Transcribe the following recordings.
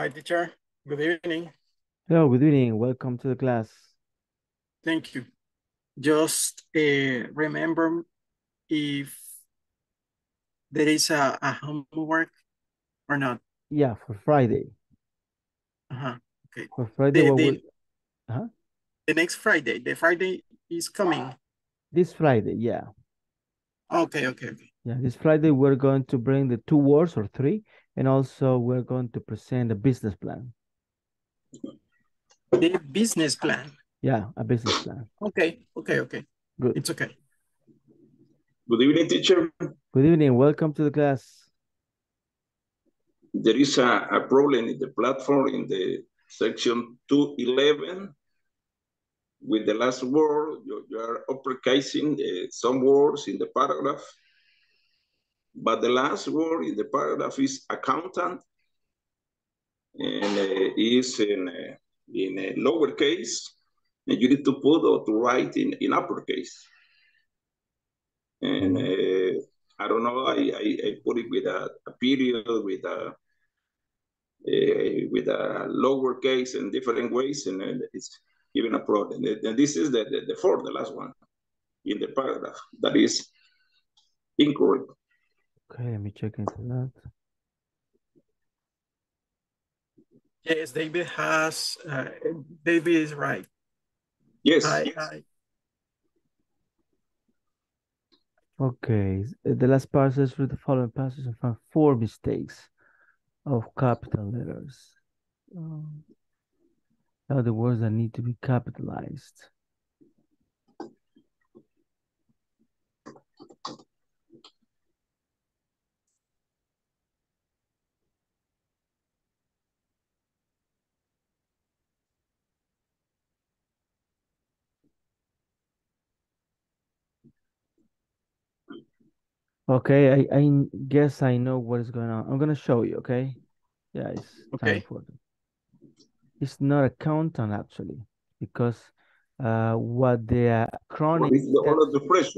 Hi, teacher. Good evening. Hello, good evening. Welcome to the class. Thank you. Just uh, remember if there is a, a homework or not. Yeah, for Friday. Uh-huh. Okay. For Friday, The, the, will- uh-huh. the next Friday, the Friday is coming. This Friday, yeah. Okay, okay, okay. Yeah, this Friday we're going to bring the two words or three, and also we're going to present a business plan. The business plan. Yeah, a business plan. Okay, okay, okay. Good. It's okay. Good evening, teacher. Good evening. Welcome to the class. There is a, a problem in the platform in the section 211 with the last word. You, you are uppercasing uh, some words in the paragraph, but the last word in the paragraph is accountant and uh, is in, uh, in a lowercase, and you need to put or to write in, in uppercase. And uh, I don't know, I, I, I put it with a, a period, with a uh, with a lowercase in different ways, and it's even a problem. And this is the, the, the fourth, the last one in the paragraph that is incorrect. Okay, let me check into that. Yes, David has, uh, David is right. Yes, I, yes. I, Okay, the last part says through the following passage and found four mistakes of capital letters. Um, are the words that need to be capitalized. Okay, I guess I know what is going on. I'm gonna show you, okay? Yeah, it's time Okay. for it. It's not accountant actually, because uh what the acronym What is the order of says-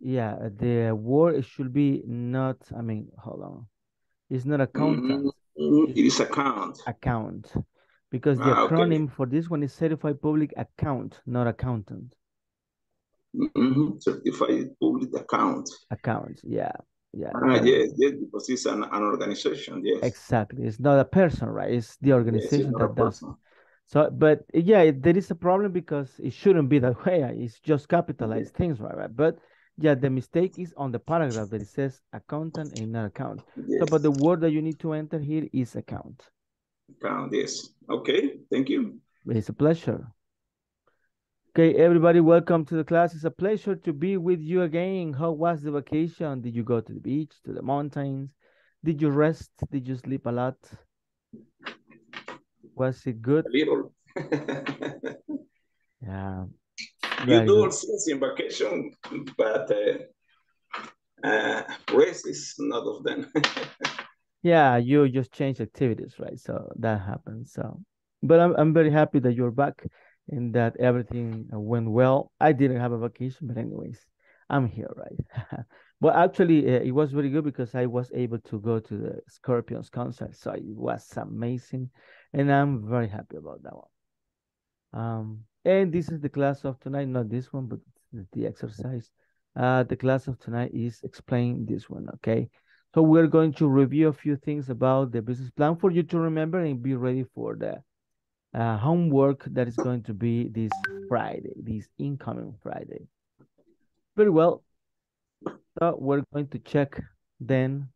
yeah, the word it should be not, I mean, hold on. It's not accountant, Mm, It is account. account. Because the Ah, okay. acronym for this one is certified public account, not accountant. Mhm, Certified public account. Account, yeah, yeah. Ah, yes, yes, because it's an, an organization, yes. Exactly. It's not a person, right? It's the Yes, it's organization that does. So, but yeah, there is a problem because it shouldn't be that way. It's just capitalized things, right? right? But yeah, the mistake is on the paragraph that it says accountant and not account. So, but the word that you need to enter here is account. account, yes. Okay, thank you. It's a pleasure. Okay, everybody, welcome to the class. It's a pleasure to be with you again. How was the vacation? Did you go to the beach, to the mountains? Did you rest? Did you sleep a lot? Was it good? A little. Yeah. You do all things in vacation, but uh, uh, rest is not of them. Yeah, you just change activities, right? So that happens. So, but I'm I'm very happy that you're back and that everything uh, went well. I didn't have a vacation, but anyways, I'm here, right? But actually, uh, it was very good because I was able to go to the Scorpions concert, so it was amazing, and I'm very happy about that one. Um, and this is the class of tonight, not this one, but the- the exercise. Uh, the class of tonight is explain this one, okay? So we're going to review a few things about the business plan for you to remember and be ready for the uh, homework that is going to be this Friday, this incoming Friday. Very well. So we're going to check then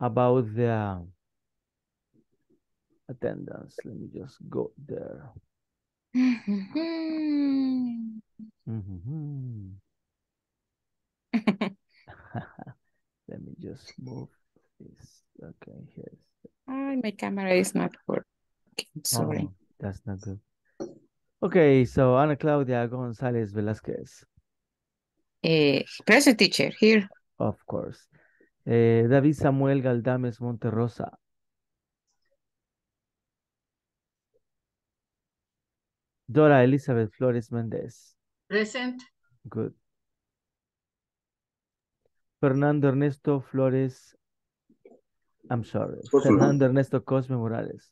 about the attendance. Let me just go there. Mhm. Mhm. Let me just move this. Okay, here's. Ay, my camera is not working. Sorry. Oh, that's not good. Okay, so Ana Claudia González Velázquez, Eh, present teacher here. of course. Eh, David Samuel Galdames Monterrosa. Dora Elizabeth Flores Méndez. Present. Good. Fernando Ernesto Flores I'm sorry. Fernando Ernesto Cosme Morales.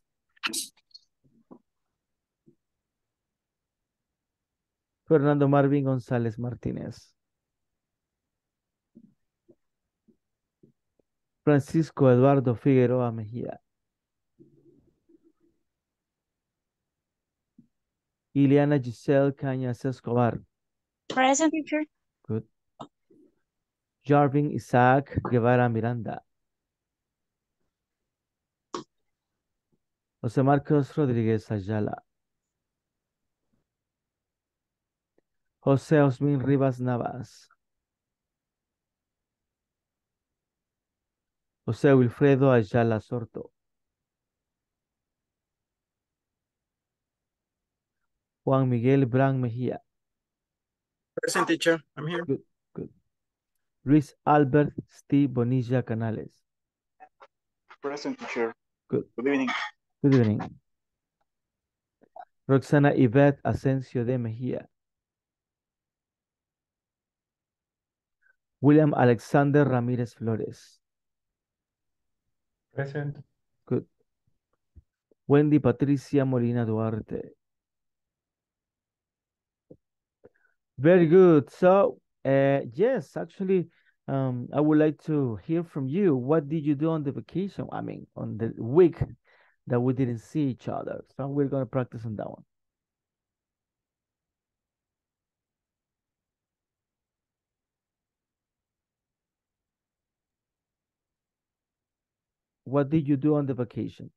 Fernando Marvin González Martínez. Francisco Eduardo Figueroa Mejía. Ileana Giselle Cañas Escobar. Present teacher. Good. Jarvin Isaac Guevara Miranda. José Marcos Rodríguez Ayala. José Osmin Rivas Navas. José Wilfredo Ayala Sorto. Juan Miguel Bran Mejía. Present teacher, I'm here. Luis Albert Steve Bonilla Canales. Present teacher. Good. Good evening. Good evening. Roxana Yvette Asensio de Mejía. William Alexander Ramírez Flores. Present. Good. Wendy Patricia Molina Duarte. Very good. So, uh, yes, actually, um, I would like to hear from you. What did you do on the vacation? I mean, on the week that we didn't see each other. So we're going to practice on that one. What did you do on the vacation?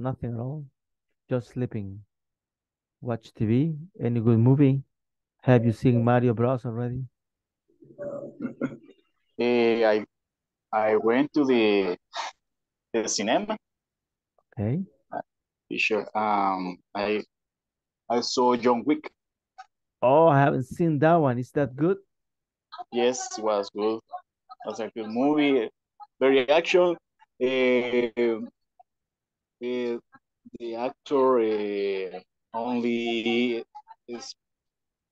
Nothing at all. Just sleeping. Watch TV. Any good movie? Have you seen Mario Bros already? Eh, I I went to the the cinema. Okay. Teacher. Um, I I saw John Wick. Oh, I haven't seen that one. Is that good? Yes, it was good. It was a good movie. Very action. Eh, eh, the actor eh, only is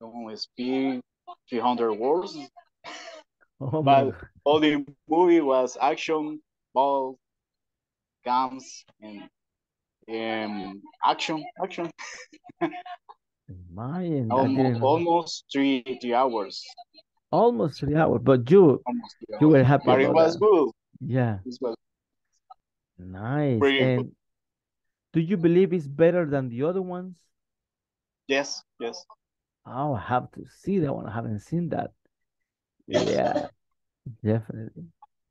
only speak 300 words. Oh But all the movie was action, ball, guns, and um, action, action. my, Almost, almost three three hours. almost three hours. But you, you were happy But it was that. good. Yeah, It was nice. Pretty good. And do you believe it's better than the other ones? yes, yes. I'll have to see that one. I haven't seen that. Yeah, definitely.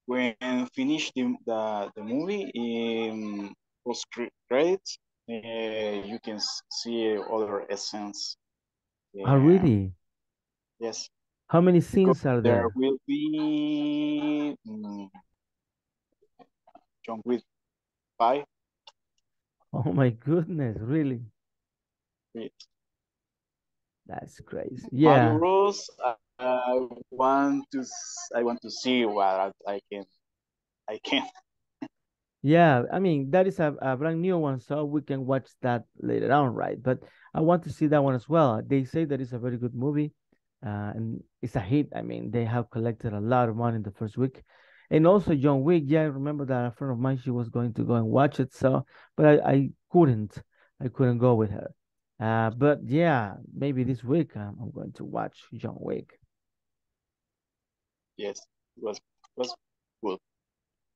When finished the the, the movie um, in post cre- credits, uh, you can see other essence. Oh, really? Yes. How many scenes are There there? will be mm, John Wick five. Oh my goodness, really? That's crazy. Yeah, Bros. I, I want to I want to see what I, I can I can. Yeah. I mean, that is a, a brand new one, so we can watch that later on, right? But I want to see that one as well. They say that it's a very good movie, uh, and it's a hit. I mean, they have collected a lot of money in the first week. And also John Wick, yeah, I remember that a friend of mine, she was going to go and watch it, so but I, I couldn't. I couldn't go with her. Uh, but yeah, maybe this week um, I'm going to watch John Wick. Yes, it was was good.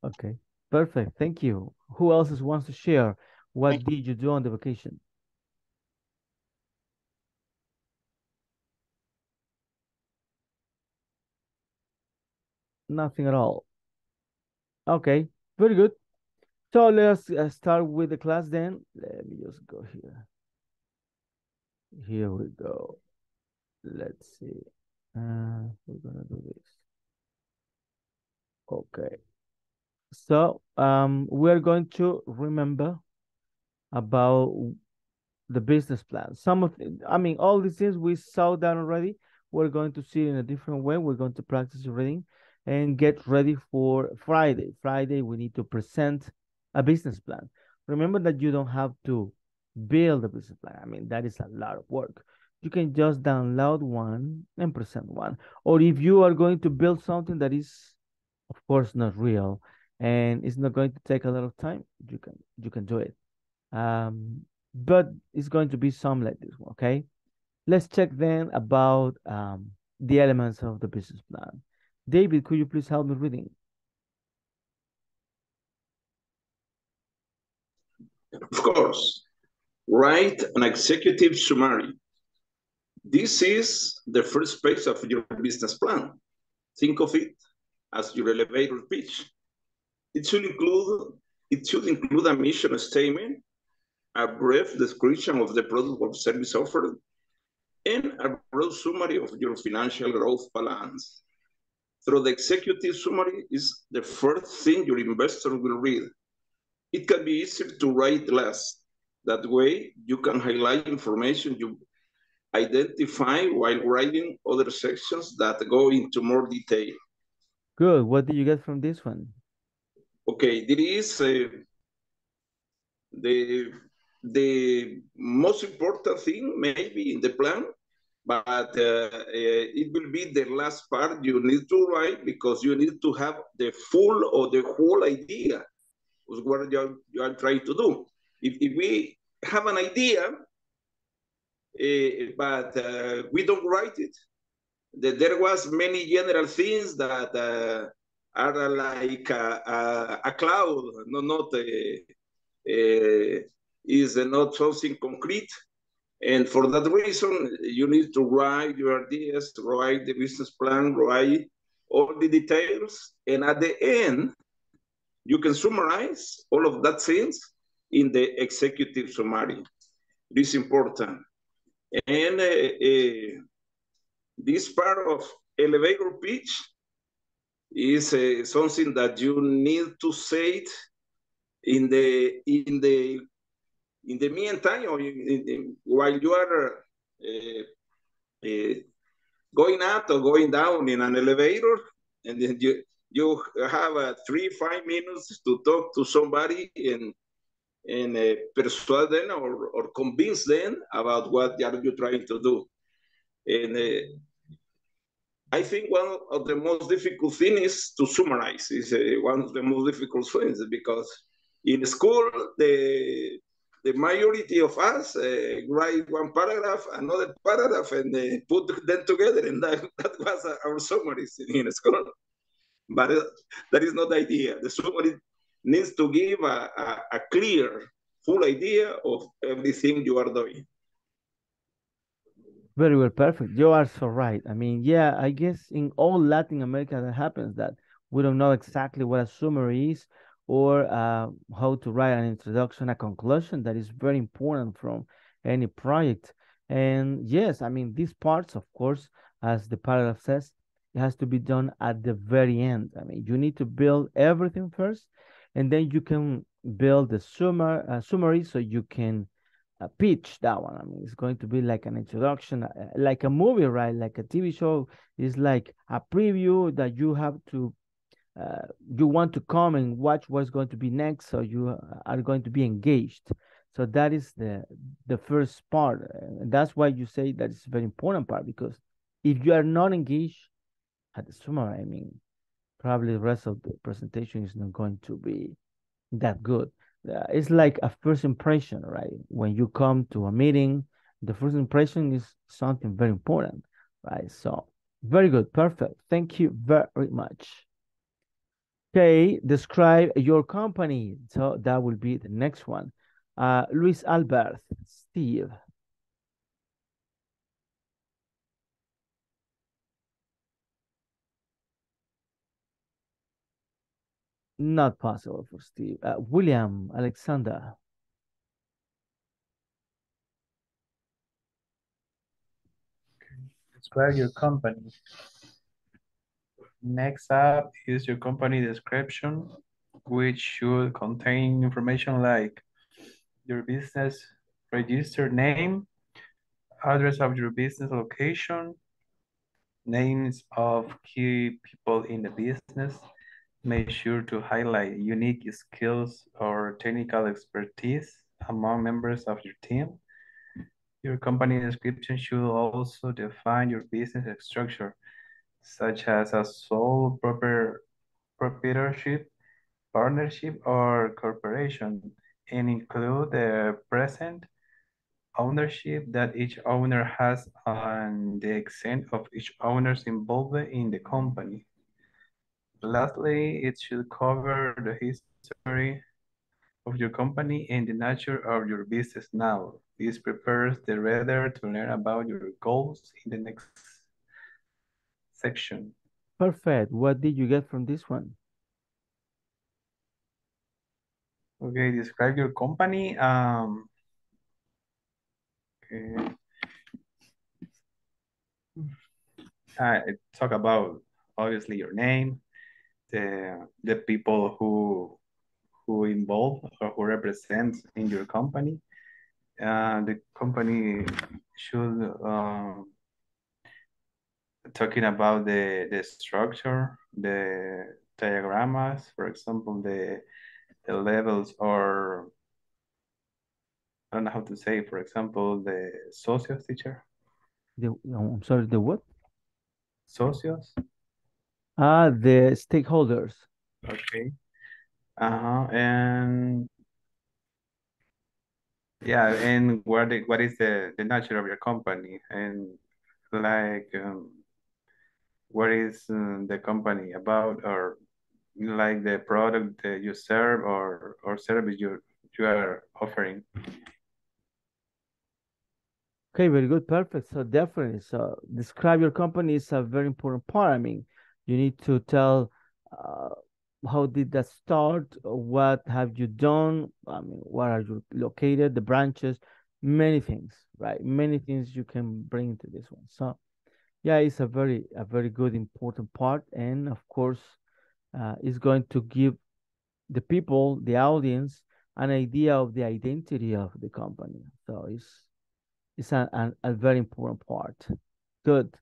Okay, perfect. Thank you. Who else wants to share? What Thank did you do on the vacation? Nothing at all. Okay, very good. So let's uh, start with the class then. Let me just go here. Here we go. Let's see. Uh, we're gonna do this. Okay. So um, we're going to remember about the business plan. Some of I mean, all these things we saw that already. We're going to see in a different way. We're going to practice reading and get ready for Friday. Friday, we need to present a business plan. Remember that you don't have to build a business plan. I mean, that is a lot of work. you can just download one and present one. Or if you are going to build something that is, of course, not real and it's not going to take a lot of time, you can you can do it. Um, but it's going to be some like this one, okay? Let's check then about um, the elements of the business plan. David, could you please help me reading? Of course, write an executive summary. This is the first page of your business plan. Think of it as your elevator pitch. It should include it should include a mission statement, a brief description of the product or service offered, and a broad summary of your financial growth balance. Through the executive summary is the first thing your investor will read. It can be easier to write less. That way, you can highlight information you identify while writing other sections that go into more detail. Good. What did you get from this one? Okay, there is uh, the the most important thing maybe in the plan, but uh, uh, it will be the last part you need to write because you need to have the full or the whole idea of what you are, you are trying to do. If, if we have an idea, uh, but uh, we don't write it, that there was many general things that uh, are like a, a, a, cloud, no, not a, a is not something concrete. And for that reason, you need to write your ideas, write the business plan, write all the details. And at the end, you can summarize all of that things in the executive summary. This is important. And uh, uh, this part of elevator pitch is uh, something that you need to say it in the in the in the meantime, or in, in, while you are uh, uh, going up or going down in an elevator, and then you you have uh, three five minutes to talk to somebody and and uh, persuade them or, or convince them about what are you trying to do. And uh, I think one of the most difficult things is to summarize. Is uh, one of the most difficult things because in school the the majority of us uh, write one paragraph, another paragraph, and uh, put them together, and that, that was our summary in school. But uh, that is not the idea. The summary needs to give a, a, a clear, full idea of everything you are doing. Very well, perfect. You are so right. I mean, yeah, I guess in all Latin America that happens that we don't know exactly what a summary is or uh, how to write an introduction, a conclusion that is very important from any project. And yes, I mean, these parts, of course, as the paragraph says, it has to be done at the very end. I mean, you need to build everything first, and then you can build the summer, uh, summary so you can uh, pitch that one. I mean, it's going to be like an introduction, uh, like a movie, right? Like a TV show is like a preview that you have to uh, you want to come and watch what's going to be next so you uh, are going to be engaged so that is the the first part and that's why you say that it's a very important part because if you are not engaged at the summary i mean probably the rest of the presentation is not going to be that good uh, it's like a first impression right when you come to a meeting the first impression is something very important right so very good perfect thank you very much Okay, describe your company. So that will be the next one. Uh, Luis Albert, Steve. Not possible for Steve. Uh, William, Alexander. Describe your company. Next up is your company description, which should contain information like your business register name, address of your business location, names of key people in the business. Make sure to highlight unique skills or technical expertise among members of your team. Your company description should also define your business structure, such as a sole proper proprietorship, partnership, or corporation, and include the present ownership that each owner has and the extent of each owner's involvement in the company. Lastly, it should cover the history of your company and the nature of your business now. This prepares the reader to learn about your goals in the next section. Perfect. What did you get from this one? Okay, describe your company. Um, okay. I talk about obviously your name, the the people who who involve or who represent in your company. Uh, the company should um, talking about the the structure, the diagrams, for example, the the levels or I don't know how to say, for example, the socios teacher. The I'm sorry, the what? Socios. Ah, the stakeholders. Okay. Uh-huh. And yeah, and what the, what is the the nature of your company and like um, what is um, the company about or like the product that you serve or or service you you are offering. Okay, very good, perfect. So definitely, so describe your company is a very important part. I mean, you need to tell uh, how did that start, what have you done, I mean, where are you located, the branches, many things, right? Many things you can bring to this one. So yeah, it's a very a very good important part, and of course, uh, it's going to give the people, the audience, an idea of the identity of the company. So it's it's a, a, a very important part. Good.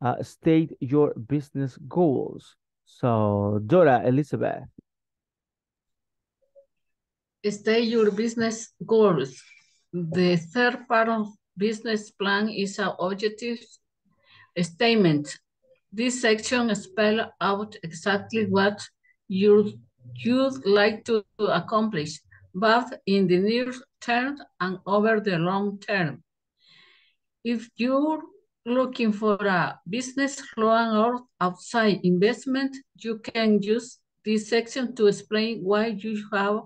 Uh, state your business goals. So, Dora Elizabeth. State your business goals. The third part of business plan is an objective statement. This section spells out exactly what you you'd like to accomplish, both in the near term and over the long term. If you're looking for a business loan or outside investment, you can use this section to explain why you have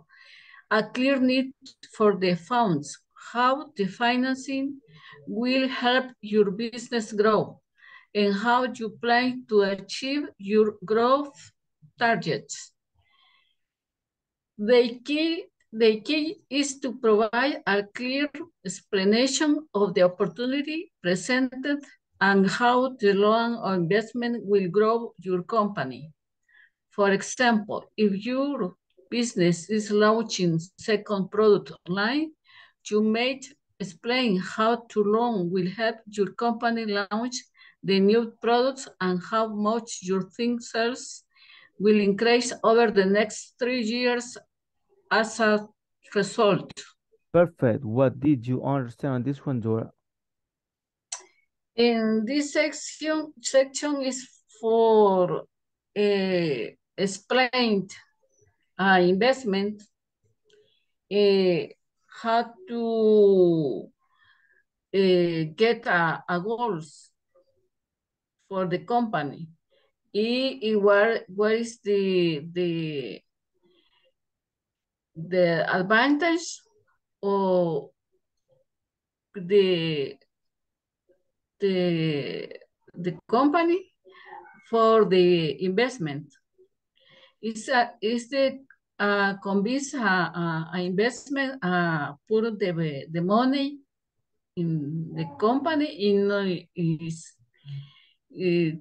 a clear need for the funds, how the financing will help your business grow, and how you plan to achieve your growth targets. The key, the key is to provide a clear explanation of the opportunity presented and how the loan or investment will grow your company. For example, if your business is launching second product line, you may explain how to loan will help your company launch the new products and how much your thing sales will increase over the next three years as a result. Perfect. What did you understand on this one, Dora? In this section, section is for uh, explained uh, investment, uh, how to uh, get a, a goals for the company. Y, y where, where is the, the, the advantage or the, the, the company for the investment. It's a, it's the uh, convince a, a, a investment uh, put the, the money in the company in is uh,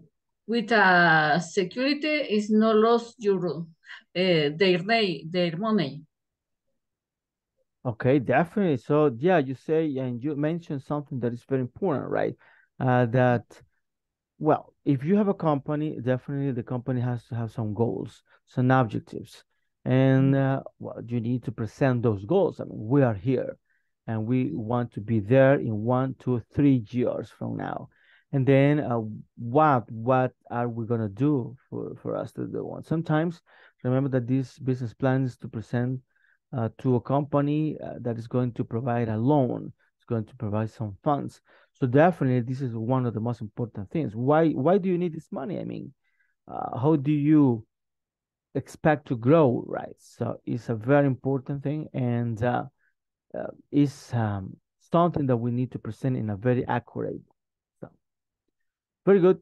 with a security is no loss your uh, their their money. Okay, definitely. So yeah, you say and you mentioned something that is very important, right? Uh, that well, if you have a company, definitely the company has to have some goals, some objectives, and uh, well, you need to present those goals. I mean, we are here, and we want to be there in one, two, three years from now. And then uh, what what are we gonna do for for us to do one? Sometimes remember that this business plan is to present uh, to a company uh, that is going to provide a loan. It's going to provide some funds. So definitely, this is one of the most important things. Why why do you need this money? I mean, uh, how do you expect to grow, right? So it's a very important thing, and uh, uh, it's um, something that we need to present in a very accurate. So, very good.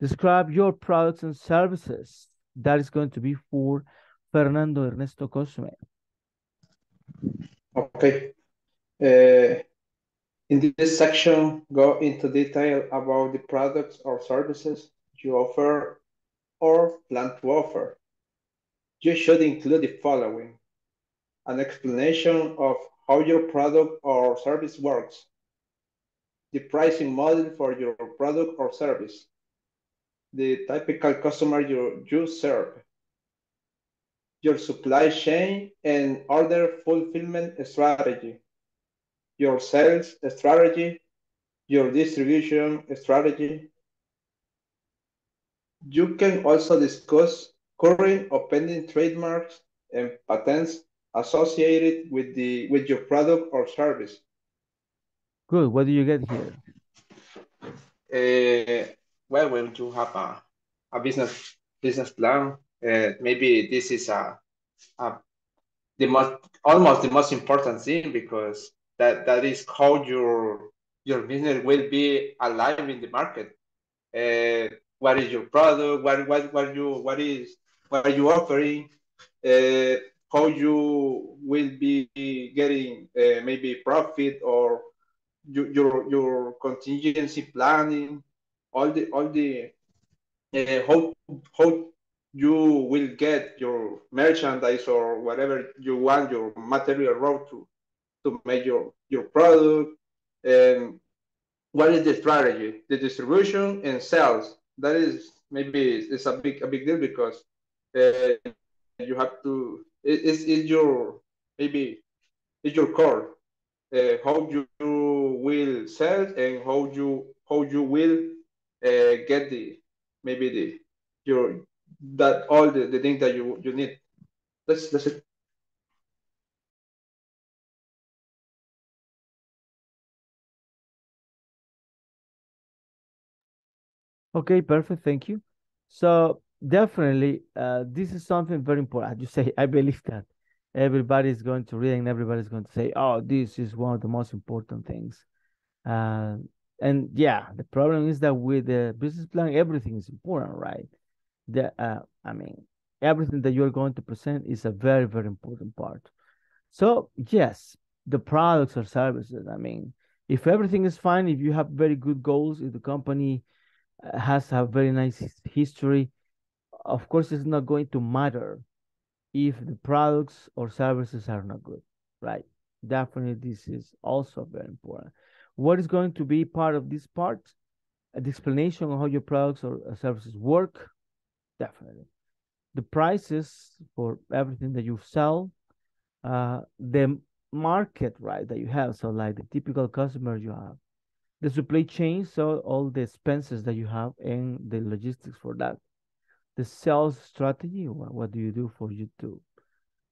Describe your products and services. That is going to be for Fernando Ernesto Cosme. Okay. Uh, in this section, go into detail about the products or services you offer or plan to offer. You should include the following. An explanation of how your product or service works, the pricing model for your product or service, the typical customer you, you serve, your supply chain and order fulfillment strategy, your sales strategy, your distribution strategy. You can also discuss current or pending trademarks and patents associated with the with your product or service. Good. What do you get here? Uh, well, when you have a, a business business plan, uh, maybe this is a, a the most almost the most important thing because that that is how your your business will be alive in the market. Uh, what is your product? What what what you what is what are you offering? Uh, how you will be getting uh, maybe profit or your, your your contingency planning, all the all the uh, how how you will get your merchandise or whatever you want your material raw to to make your your product. And what is the strategy? The distribution and sales. That is maybe it's a big a big deal because uh, you have to it, it's, it's your maybe it's your core uh, how you will sell and how you how you will uh, get the maybe the your that all the, the things that you you need that's that's it Okay, perfect. Thank you. So definitely, uh, this is something very important. You say, I believe that everybody is going to read and everybody is going to say, oh, this is one of the most important things. Uh, and yeah, the problem is that with the business plan, everything is important, right? The, uh, I mean, everything that you're going to present is a very, very important part. So yes, the products or services. I mean, if everything is fine, if you have very good goals, if the company uh, has a very nice history, of course, it's not going to matter if the products or services are not good, right? Definitely, this is also very important. What is going to be part of this part? The explanation of how your products or uh, services work, definitely. The prices for everything that you sell, uh, the market, right, that you have. So, like the typical customer you have, the supply chain, so all the expenses that you have and the logistics for that the sales strategy. What, what do you do for you to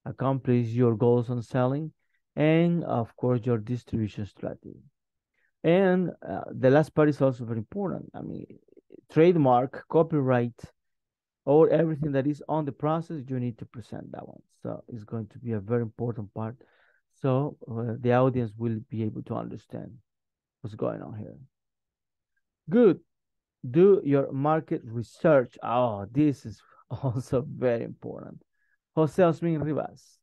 accomplish your goals on selling? And of course, your distribution strategy. And uh, the last part is also very important. I mean, trademark, copyright, or everything that is on the process, you need to present that one. So it's going to be a very important part. So uh, the audience will be able to understand what's going on here. Good do your market research. Oh, this is also very important. Jose Osmin Rivas.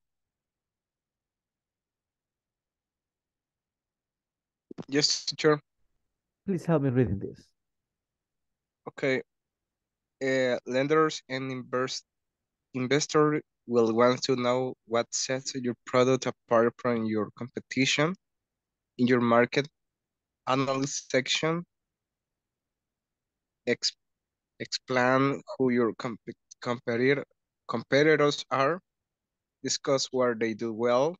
Yes, teacher. Please help me reading this. Okay. Uh, lenders and invest investor will want to know what sets your product apart from your competition in your market analysis section ex explain who your comp competitor competitors are, discuss what they do well,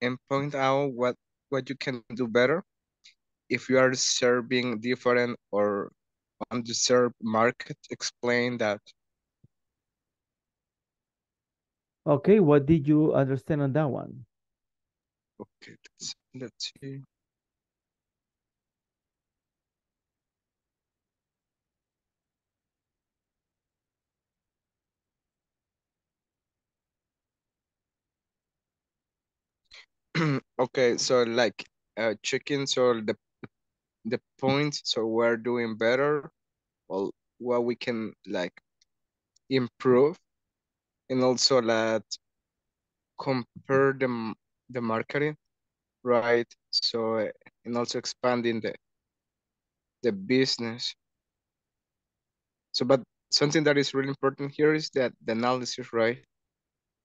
and point out what, what you can do better. If you are serving different or underserved market, explain that. Okay, what did you understand on that one? Okay, let's, let's see. okay, so like uh, checking so the the points so we're doing better, well, what we can like improve, and also that compare the the marketing, right? So and also expanding the the business. So, but something that is really important here is that the analysis, right?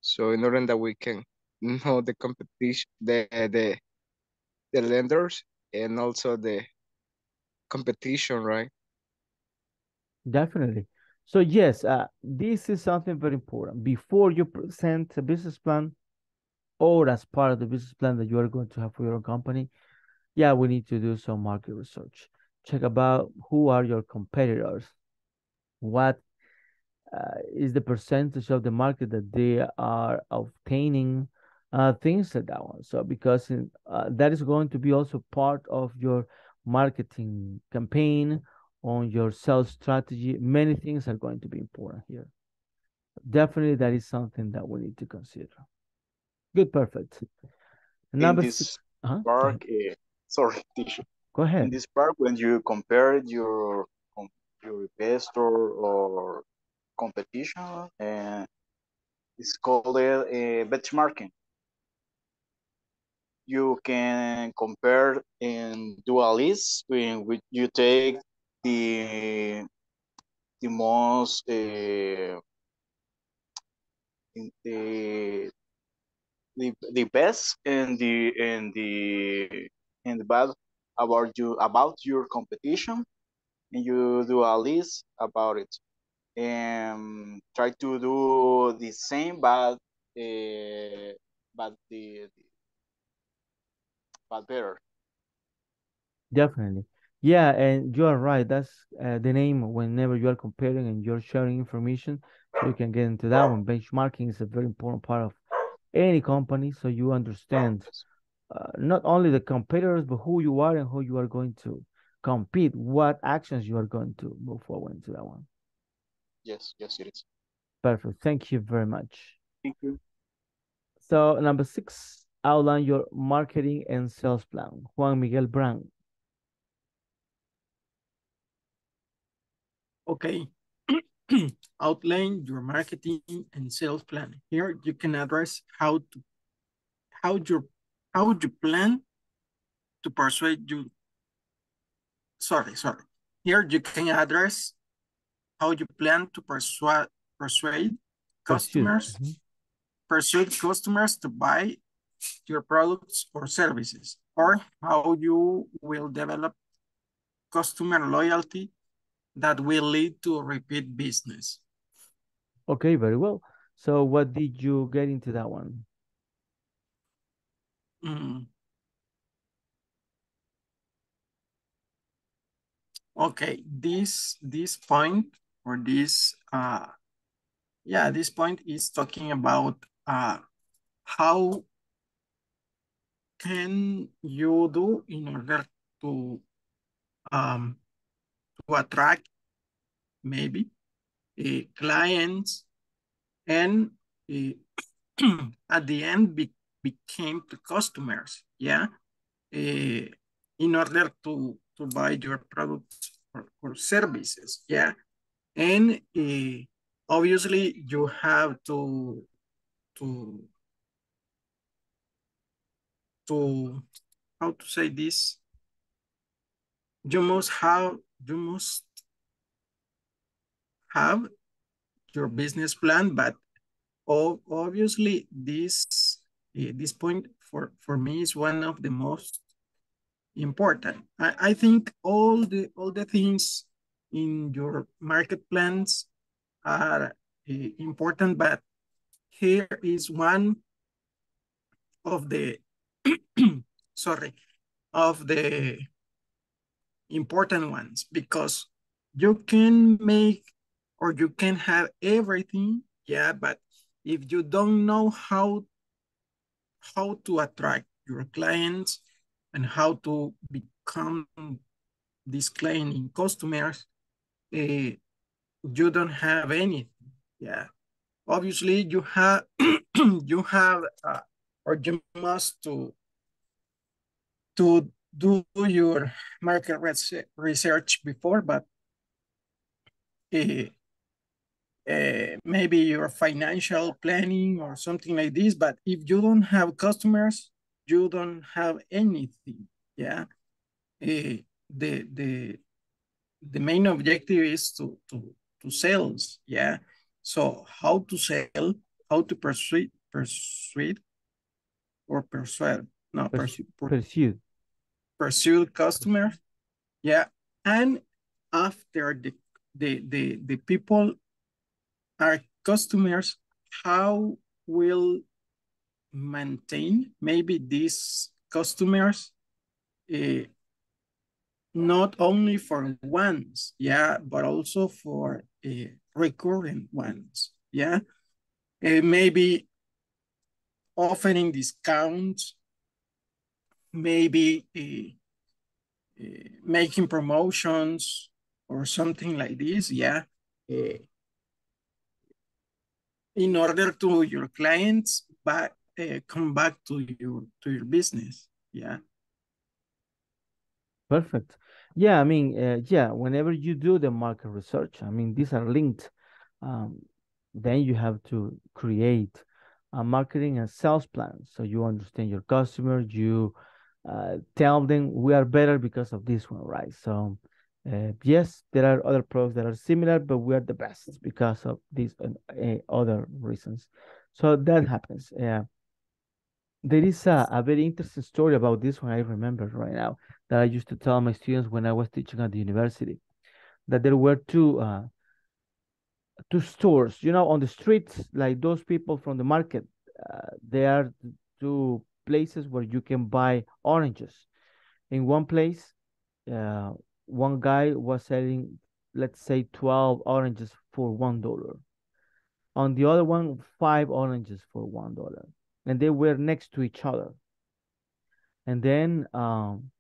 So in order that we can know the competition, the the the lenders and also the competition, right? Definitely. So yes, uh, this is something very important. Before you present a business plan or as part of the business plan that you are going to have for your own company, yeah, we need to do some market research. Check about who are your competitors, what uh, is the percentage of the market that they are obtaining, uh, things like that one. So because in, uh, that is going to be also part of your marketing campaign, on your sales strategy. Many things are going to be important here. Definitely, that is something that we need to consider. Good, perfect. Number in this six, uh -huh. part, uh, sorry, teacher. Go ahead. In this part, when you compare your your investor or competition, and it's called uh, benchmarking you can compare and do a list which you take the the most uh, the the the best and the and the and the bad about you about your competition and you do a list about it. And try to do the same but uh, but the, the but better. Definitely. Yeah, and you are right. That's uh, the name whenever you are comparing and you're sharing information. So you can get into that one. Benchmarking is a very important part of any company. So you understand uh, not only the competitors, but who you are and who you are going to compete, what actions you are going to move forward into that one. Yes, yes, it is. Perfect. Thank you very much. Thank you. So number six, outline your marketing and sales plan. Juan Miguel Brand. Okay. outline your marketing and sales plan. Here you can address how to how you how you plan to persuade you sorry, sorry. Here you can address how you plan to persuade persuade customers mm -hmm. persuade customers to buy your products or services, or how you will develop customer loyalty that will lead to repeat business. Okay, very well. So what did you get into that one? Mm. Okay, this this point or this uh yeah, this point is talking about uh how can you do in order to um to attract maybe uh, clients and uh, at the end be, became the customers yeah? Uh, in order to to buy your products or, or services yeah? And uh, obviously you have to to to how to say this? You must have you must have your business plan but obviously this uh, this point for for me is one of the most important. I, I think all the all the things in your market plans are uh, important but here is one of the sorry, of the important ones because you can make or you can have everything, yeah, but if you don't know how how to attract your clients and how to become these client customers, uh, you don't have anything. Yeah, obviously you have you have uh, or you must to to do your market research before, but uh, uh, maybe your financial planning or something like this. But if you don't have customers, you don't have anything. Yeah, uh, the the the main objective is to to to sales. Yeah, so how to sell, how to persuade persuade or persuade no pursue pursue pursue customers. Yeah, and after the the the the people are customers, how will maintain maybe these customers uh, not only for ones, yeah, but also for uh, recurring ones, yeah. Uh, maybe offering discounts, maybe uh, uh, making promotions or something like this, yeah. Uh, in order to your clients back come back to your to your business yeah perfect yeah i mean yeah whenever you do the market research i mean these are linked um, then you have to create a marketing and sales plan so you understand your customer you uh, tell them we are better because of this one right so uh, yes, there are other products that are similar, but we are the best because of these uh, other reasons. So that happens. Yeah. There is a, a very interesting story about this one I remember right now that I used to tell my students when I was teaching at the university that there were two uh, two stores, you know, on the streets, like those people from the market. Uh, there are two places where you can buy oranges. In one place, uh, one guy was selling, let's say, 12 oranges for one dollar. On the other one, five oranges for one dollar. And they were next to each other. And then, um,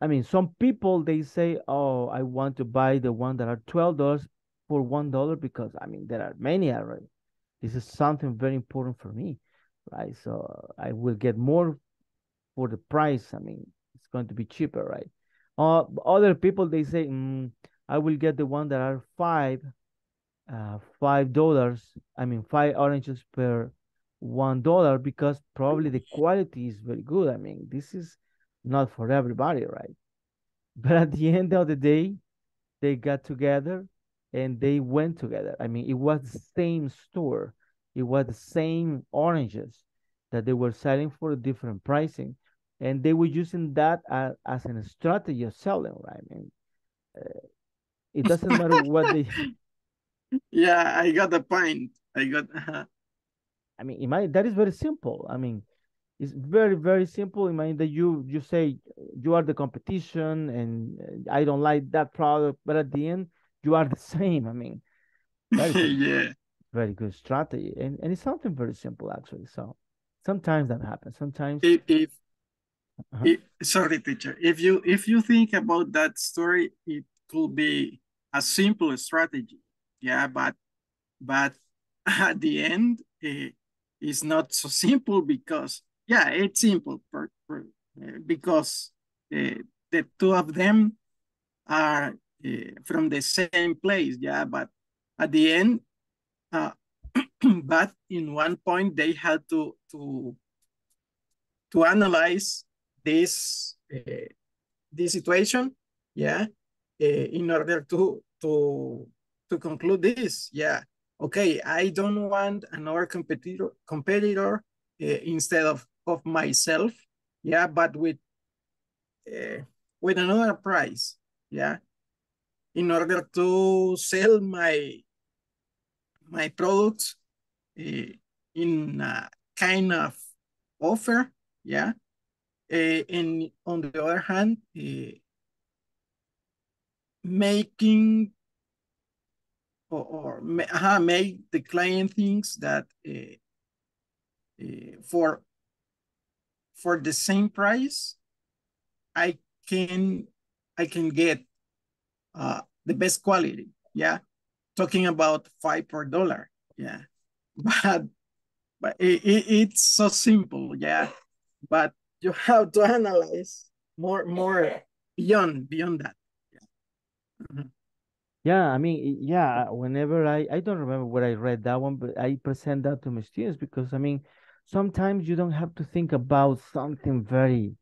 I mean, some people they say, "Oh, I want to buy the one that are twelve dollars for one dollar because I mean there are many already. This is something very important for me, right? So I will get more for the price. I mean, it's going to be cheaper, right? Uh, other people they say, mm, I will get the one that are five, uh, five dollars. I mean, five oranges per one dollar because probably the quality is very good. I mean, this is not for everybody, right? But at the end of the day, they got together and they went together. I mean, it was the same store, it was the same oranges that they were selling for a different pricing and they were using that as, as a strategy of selling, right? I mean, uh, it doesn't matter what they. Yeah, I got the point. I got. Uh I mean, in my that is very simple. I mean, it's very very simple. In mind that you you say you are the competition, and uh, I don't like that product, but at the end you are the same. I mean, yeah, very good strategy, and and it's something very simple actually. So sometimes that happens. Sometimes if if uh -huh. sorry, teacher. If you if you think about that story, it could be a simple strategy. Yeah, but but at the end, it, it's not so simple because yeah, it's simple for, for, uh, because uh, the two of them are uh, from the same place. Yeah, but at the end, uh, but in one point they had to to to analyze this uh, this situation, yeah, uh, in order to to to conclude this, yeah. Okay, I don't want another competitor competitor uh, instead of of myself, yeah, but with with another price, yeah, in order to sell my my products in a kind of offer, yeah, Uh, and on the other hand, uh, making or, or uh, make the client thinks that uh, uh, for for the same price, I can I can get uh, the best quality. Yeah, talking about five per dollar. Yeah, but but it, it, it's so simple. Yeah, but you have to analyze more more beyond beyond that. Yeah. Mm -hmm. Yeah, I mean, yeah, whenever I, I don't remember where I read that one, but I present that to my students because I mean, sometimes you don't have to think about something very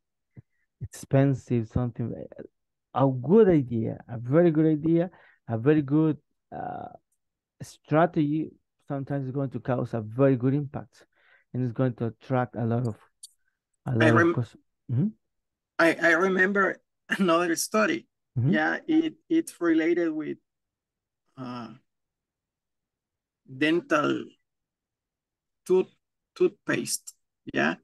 expensive, something, a good idea, a very good idea, a very good uh, strategy sometimes is going to cause a very good impact and it's going to attract a lot of, a lot I of, rem- mm -hmm. I, I remember another study. Mm -hmm. Yeah, it, it's related with uh, dental tooth toothpaste. Yeah,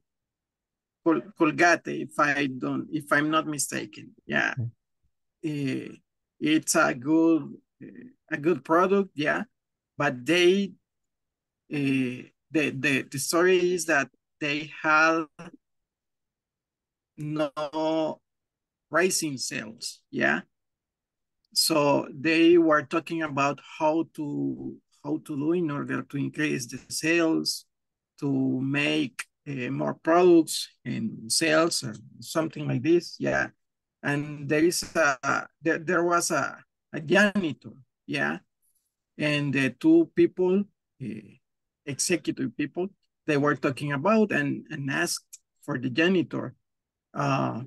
Col Colgate. If I don't, if I'm not mistaken. Yeah, uh, it's a good a good product. Yeah, but they uh, the the the story is that they have no rising sales. Yeah so they were talking about how to how to do in order to increase the sales to make uh, more products and sales or something like this yeah and there is a there, there was a, a janitor yeah and the two people uh, executive people they were talking about and and asked for the janitor uh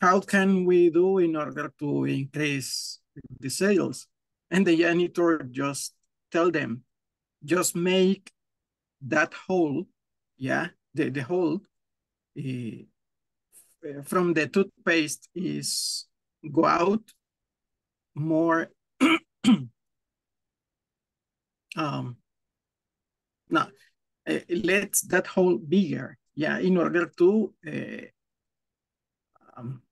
how can we do in order to increase the sales? And the janitor just tell them, just make that hole, yeah, the, the hole uh, from the toothpaste is go out more um no uh, let's that hole bigger yeah in order to uh, um,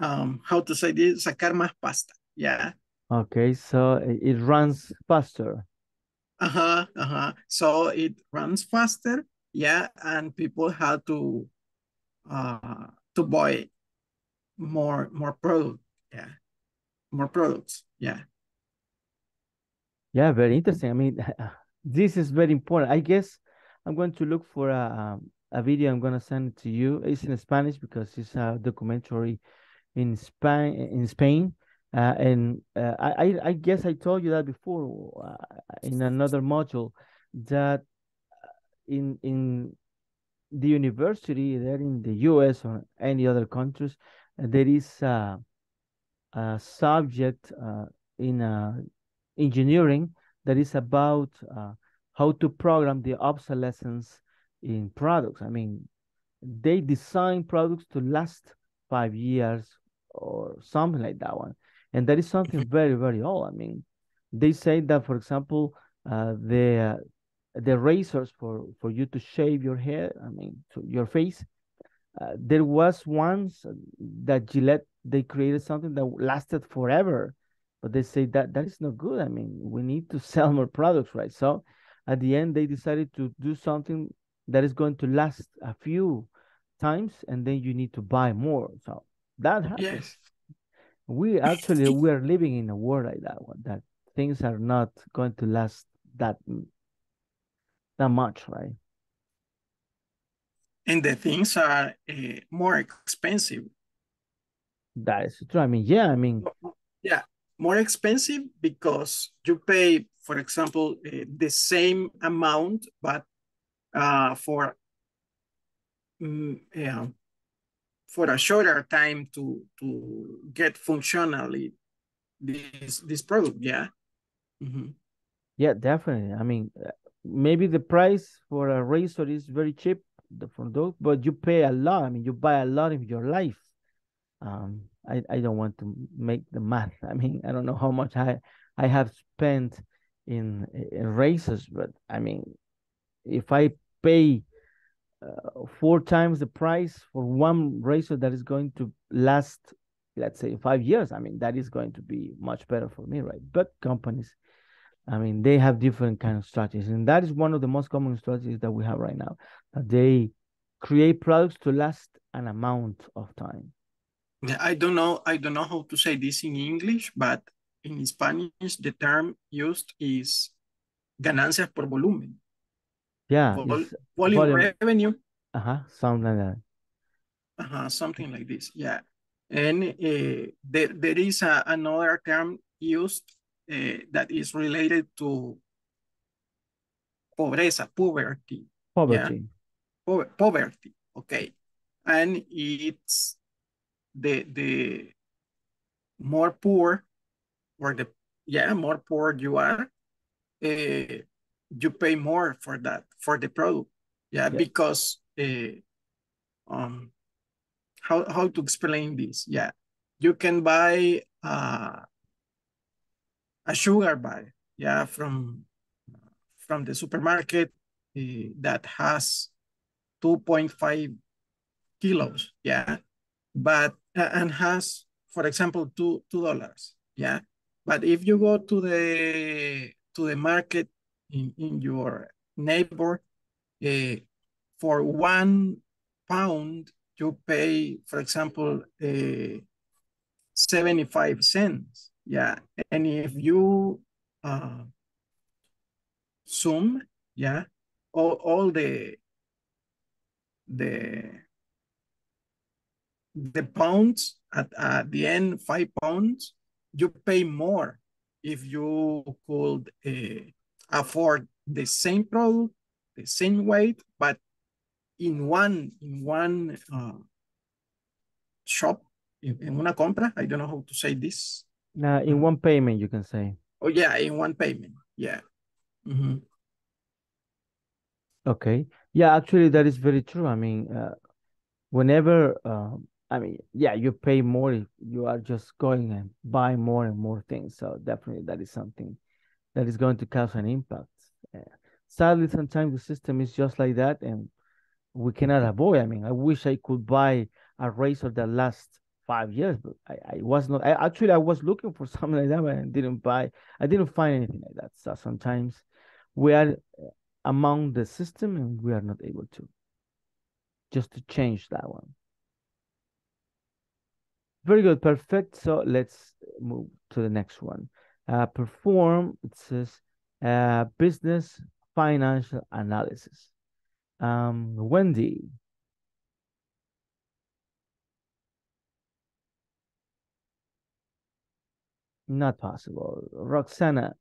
um, how to say this, sacar más pasta. Yeah. Okay, so it runs faster. Uh-huh, uh-huh. So it runs faster, yeah, and people have to uh to buy more more product, yeah. More products, yeah. Yeah, very interesting. I mean, this is very important. I guess I'm going to look for a a video I'm gonna send it to you. It's in Spanish because it's a documentary in Spain. In Spain, uh, and uh, I I guess I told you that before uh, in another module that uh, in in the university there in the U.S. or any other countries there is a, a subject uh, in engineering that is about how to program the obsolescence in products. I mean, they design products to last five years or something like that one. And that is something mm-hmm. very, very old. I mean, they say that, for example, uh, the uh, the razors for for you to shave your hair, I mean, to your face, uh, there was once that Gillette they created something that lasted forever, but they say that that is not good. I mean, we need to sell more products, right? So at the end, they decided to do something that is going to last a few times and then you need to buy more. So that happens. Yes. We actually we are living in a world like that one that things are not going to last that that much, right? And the things are uh, more expensive. That is true. I mean, yeah, I mean, yeah, more expensive because you pay, for example, uh, the same amount, but uh, for um, yeah, for a shorter time to to get functionally this this product. Yeah. Mm -hmm. Yeah, definitely. I mean, maybe the price for a razor is very cheap for those, but you pay a lot. I mean, you buy a lot in your life. Um, I, I don't want to make the math. I mean, I don't know how much I I have spent in in razors, but I mean, if I pay uh, four times the price for one racer that is going to last, let's say, five years. I mean, that is going to be much better for me, right? But companies, I mean, they have different kind of strategies, and that is one of the most common strategies that we have right now. They create products to last an amount of time. Yeah, I don't know. I don't know how to say this in English, but in Spanish, the term used is ganancias por volumen. Yeah, Vol volume, volume. revenue, Uh-huh, something like that. uh huh. something like this. Yeah. And uh, there, there is a, another term used uh, that is related to pobreza, poverty. Poverty. Po poverty. Okay. And it's the the more poor or the yeah, more poor you are, uh, you pay more for that, for the product. Yeah, Yeah. because uh, um how how to explain this? Yeah. You can buy uh, a sugar bar, yeah, from from the supermarket uh, that has 2.5 kilos, yeah, but uh, and has, for example, two two dollars, yeah. But if you go to the to the market in, in your neighbor, uh, for one pound, you pay, for example, uh, 75 cents. Yeah. And if you uh, sum, yeah, all, all the, the, the pounds at, at the end, five pounds, you pay more if you could uh, afford the same product, the same weight, but in one, in one uh, shop, in, in una compra, I don't know how to say this. Now, in one payment, you can say. Oh yeah, in one payment, yeah. Mhm. Okay. Yeah, actually, that is very true. I mean, uh, whenever, um, I mean, yeah, you pay more if you are just going and buy more and more things. So definitely that is something that is going to cause an impact. Uh, sadly, sometimes the system is just like that, and we cannot avoid. I mean, I wish I could buy a razor that lasts five years, but I, I was not. I actually I was looking for something like that, but I didn't buy. I didn't find anything like that. So sometimes we are uh, among the system, and we are not able to just to change that one. Very good, perfect. So let's move to the next one. Uh, perform, it says, uh, business financial analysis. Um, Wendy. Not possible. Roxana.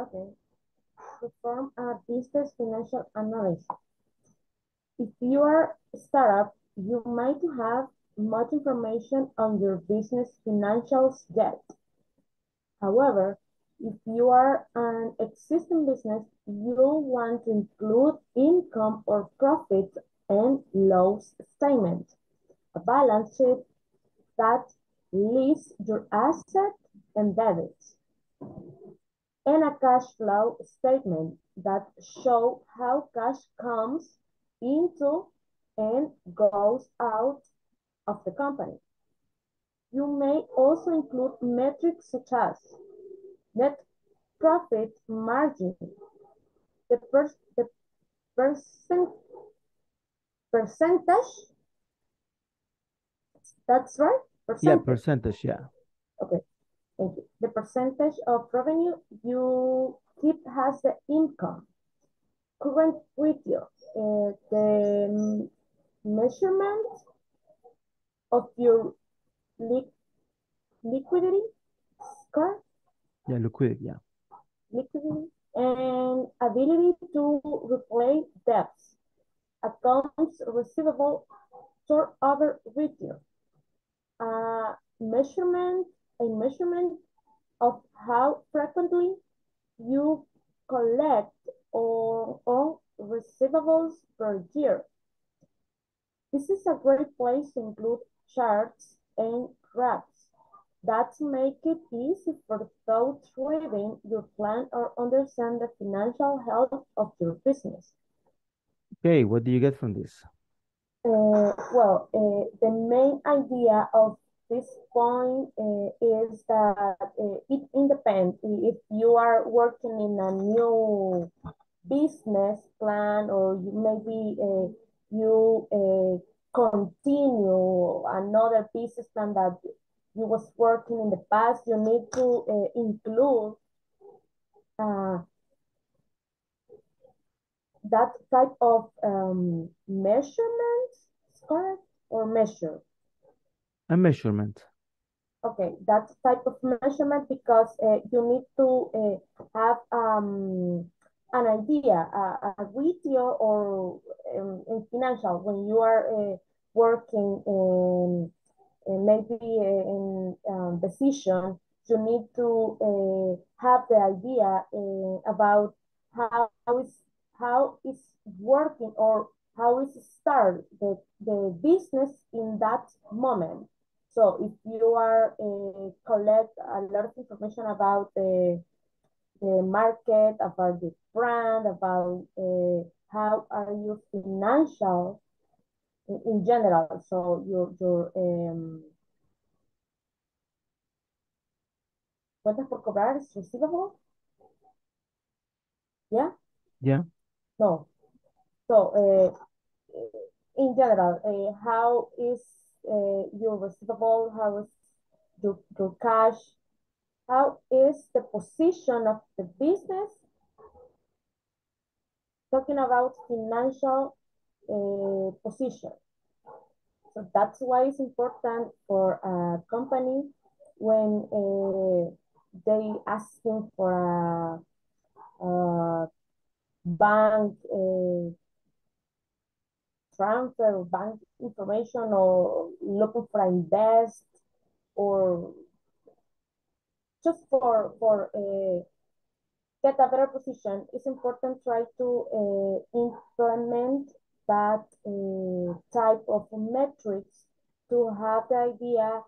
Okay. Perform a business financial analysis. If you are a startup, you might have much information on your business financials yet. However, if you are an existing business, you'll want to include income or profit and loss statement, a balance sheet that lists your assets and debits, and a cash flow statement that show how cash comes into and goes out of the company. You may also include metrics such as net profit margin, the, per the percent percentage, that's right? Yeah, Percentage. percentage, yeah. Okay, thank you. The percentage of revenue you keep has the income. Current ratio, uh, the measurement of your li liquidity score, Yeah, liquidity, yeah. liquidity, and ability to repay debts, accounts receivable turnover ratio, a measurement, a measurement of how frequently you collect or on receivables per year. This is a great place to include charts and graphs that make it easy for those reading your plan or understand the financial health of your business. Okay, what do you get from this? Uh, well, uh, the main idea of this point uh, is that uh, it independs if you are working in a new business plan or you maybe uh, you uh, continue another business plan that you was working in the past, you need to uh, include uh, that type of um, measurement, correct? Or measure? A measurement. Okay, that type of measurement because uh, you need to uh, have um, an idea, a, a video or um, in financial when you are uh, working in, in maybe in um, decision, you need to uh, have the idea uh, about how is how is working or how is start the, the business in that moment. So if you are uh, collect a lot of information about the, the market, about the brand, about uh, how are you financial in, in general. So your your um, cuentas por cobrar is receivable. Yeah. Yeah. No. So uh, in general, uh, how is uh, your receivable? How is your, your cash? How is the position of the business? Talking about financial uh, position. So that's why it's important for a company when uh, they asking for a, a bank uh, transfer bank information or looking for invest or just for for uh, get a better position, it's important try to uh, implement that uh, type of metrics to have the idea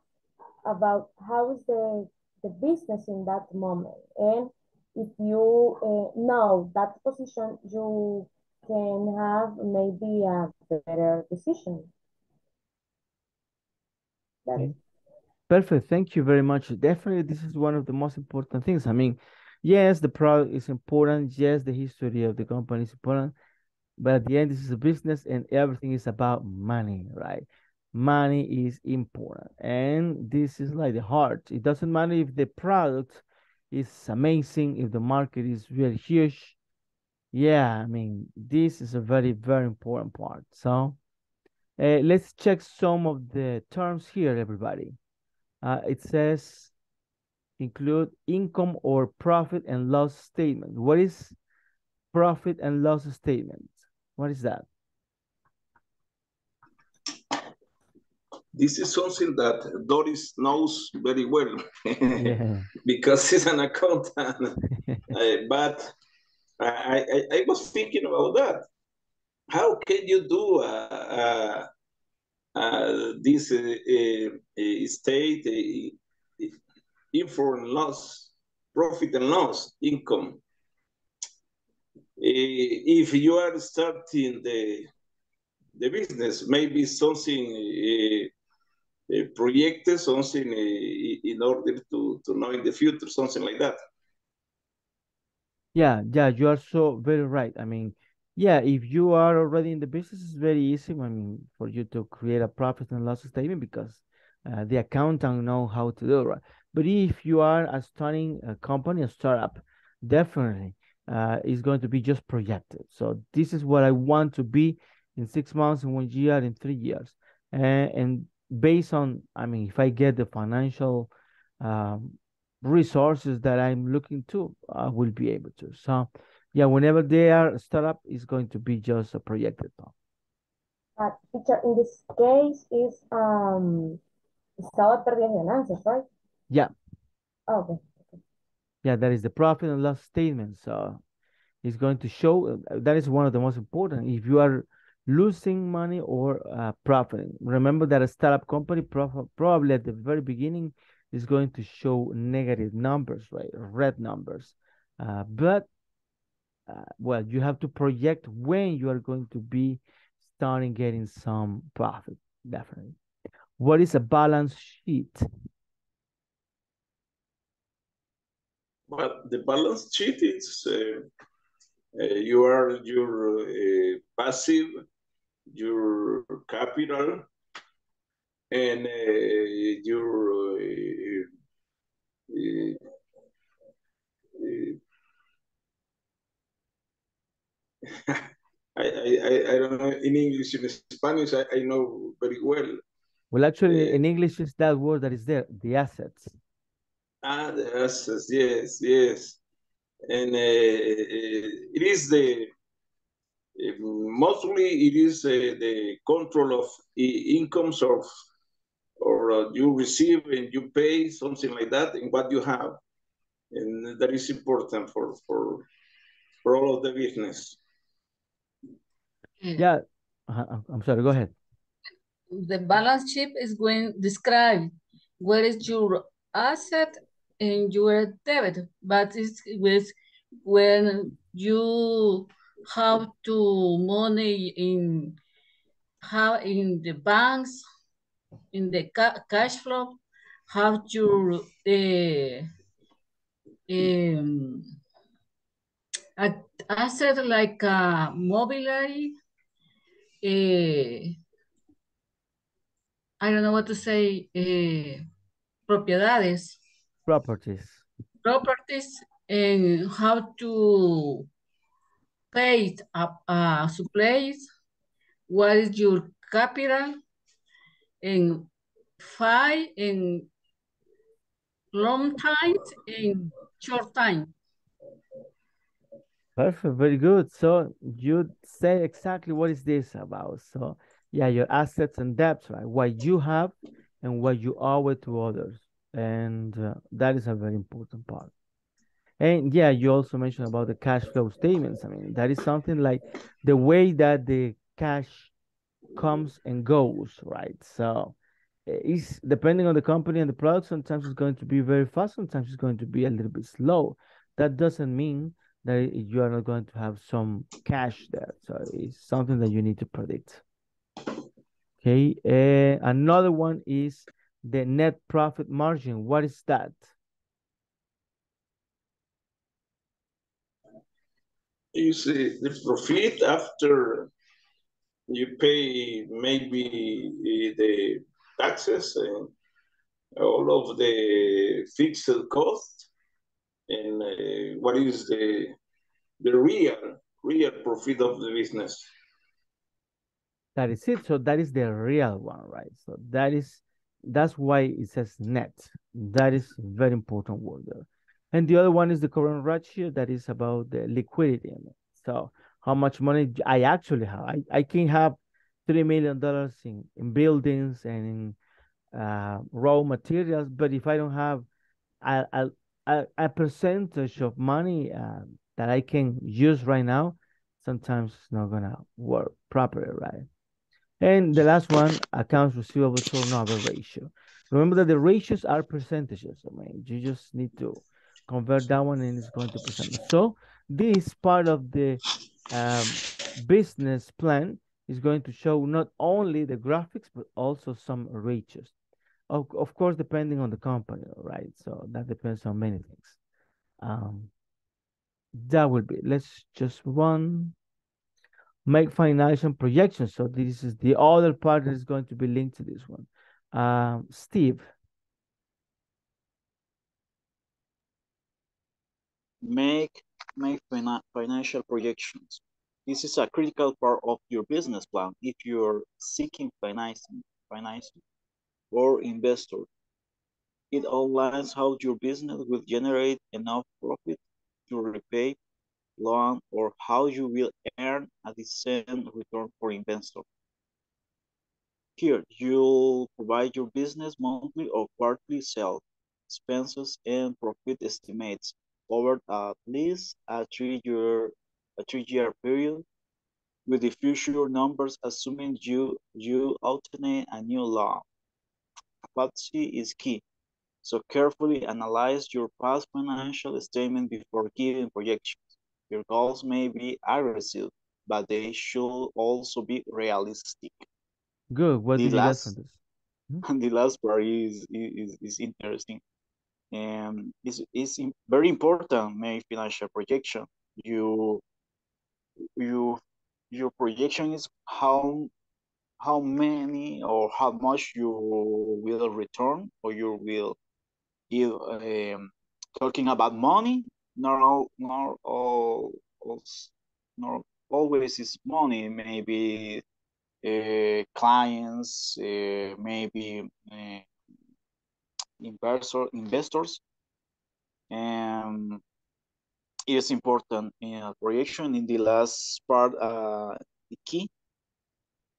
about how is the, the business in that moment. And if you uh, know that position, you can have maybe a better decision. Perfect. Thank you very much. Definitely, this is one of the most important things. I mean, yes, the product is important. Yes, the history of the company is important. But at the end, this is a business and everything is about money, right? Money is important. And this is like the heart. It doesn't matter if the product is amazing, if the market is really huge. Yeah, I mean, this is a very, very important part. So uh, let's check some of the terms here, everybody. Uh, it says include income or profit and loss statement. What is profit and loss statement? What is that? This is something that Doris knows very well Yeah. because she's an accountant. Uh, but I, I, I was thinking about that. How can you do uh, uh, this state uh, and loss, profit and loss, income? Uh, if you are starting the the business, maybe something uh, uh, projected, something in order to, to know in the future, something like that. Yeah, yeah, you are so very right. I mean, yeah, if you are already in the business, it's very easy. I mean, for you to create a profit and loss statement because uh, the accountant know how to do it, right? But if you are a starting a company, a startup, definitely uh, it's going to be just projected. So this is what I want to be in six months, in one year, in three years, and and based on, I mean, if I get the financial um, resources that I'm looking to, I will be able to. So, yeah, whenever they are startup, it's going to be just a projected. no? But teacher, in this case is um estado pérdidas ganancias, right? Yeah, Oh, okay. yeah, that is the profit and loss statement. So it's going to show uh, that is one of the most important. If you are losing money or uh, profiting, remember that a startup company prof- probably at the very beginning is going to show negative numbers, right? Red numbers. Uh, but uh, well, you have to project when you are going to be starting getting some profit, definitely. What is a balance sheet? But the balance sheet is uh, uh, you are your uh, passive, your capital, and uh, your uh, uh, I, I, I don't know in English in Spanish I, I know very well. Well, actually, in English, is that word that is there, the assets. Ah, the assets, yes, yes. And uh, it is the, mostly it is uh, the control of incomes of, or uh, you receive and you pay, something like that, and what you have. And that is important for, for, for all of the business. Yeah, uh, I'm sorry, go ahead. The balance sheet is going to describe where is your asset and your debit, but it's with when you have to money in how in the banks, in the ca cash flow, have your uh, um, asset like uh, mobiliary, uh, I don't know what to say, uh, propiedades. Properties. Properties and how to pay up uh, supplies, what is your capital, and five in long time and short time. Perfect, very good. So you say exactly what is this about. So yeah, your assets and debts, right? What you have and what you owe to others. And uh, that is a very important part. And yeah, you also mentioned about the cash flow statements. I mean, that is something like the way that the cash comes and goes, right? So it's depending on the company and the product, sometimes it's going to be very fast, sometimes it's going to be a little bit slow. That doesn't mean that you are not going to have some cash there. So it's something that you need to predict. Okay, uh, another one is the net profit margin. What is that? You see the profit after you pay maybe the taxes and all of the fixed costs and uh, what is the the real real profit of the business? That is it. So that is the real one right? So that is that's why it says net. That is very important word there. And the other one is the current ratio that is about the liquidity. So how much money i actually have. I, I can have three million dollars in, in buildings and in uh, raw materials but if i don't have a, a, a, a percentage of money uh, that I can use right now, sometimes it's not gonna work properly, right? And the last one, accounts receivable turnover ratio. Remember that the ratios are percentages. I mean, you just need to convert that one and it's going to percent. So this part of the um, business plan is going to show not only the graphics, but also some ratios. Of, of course, depending on the company, right? So that depends on many things. Um, that will be, let's just one, make financial projections. So this is the other part that is going to be linked to this one. Um, Steve. Make, make financial projections. This is a critical part of your business plan if you're seeking financing, financing or investor. It outlines how your business will generate enough profit to repay loan or how you will earn a decent return for investor. Here, you'll provide your business monthly or quarterly sales, expenses, and profit estimates over at least a three-year a three-year period with the future numbers assuming you you alternate a new loan. Capacity is key. So carefully analyze your past financial statement before giving projections. Your goals may be aggressive, but they should also be realistic. Good. What The did you get last- this? And the last part is is, is interesting. Um, is is very important. Make financial projection. You you your projection is how how many or how much you will return or you will give. Um, talking about money, not all, not all, not always is money. Maybe uh, clients, uh, maybe uh, investor, investors. And it is important in a projection in the last part, uh, the key.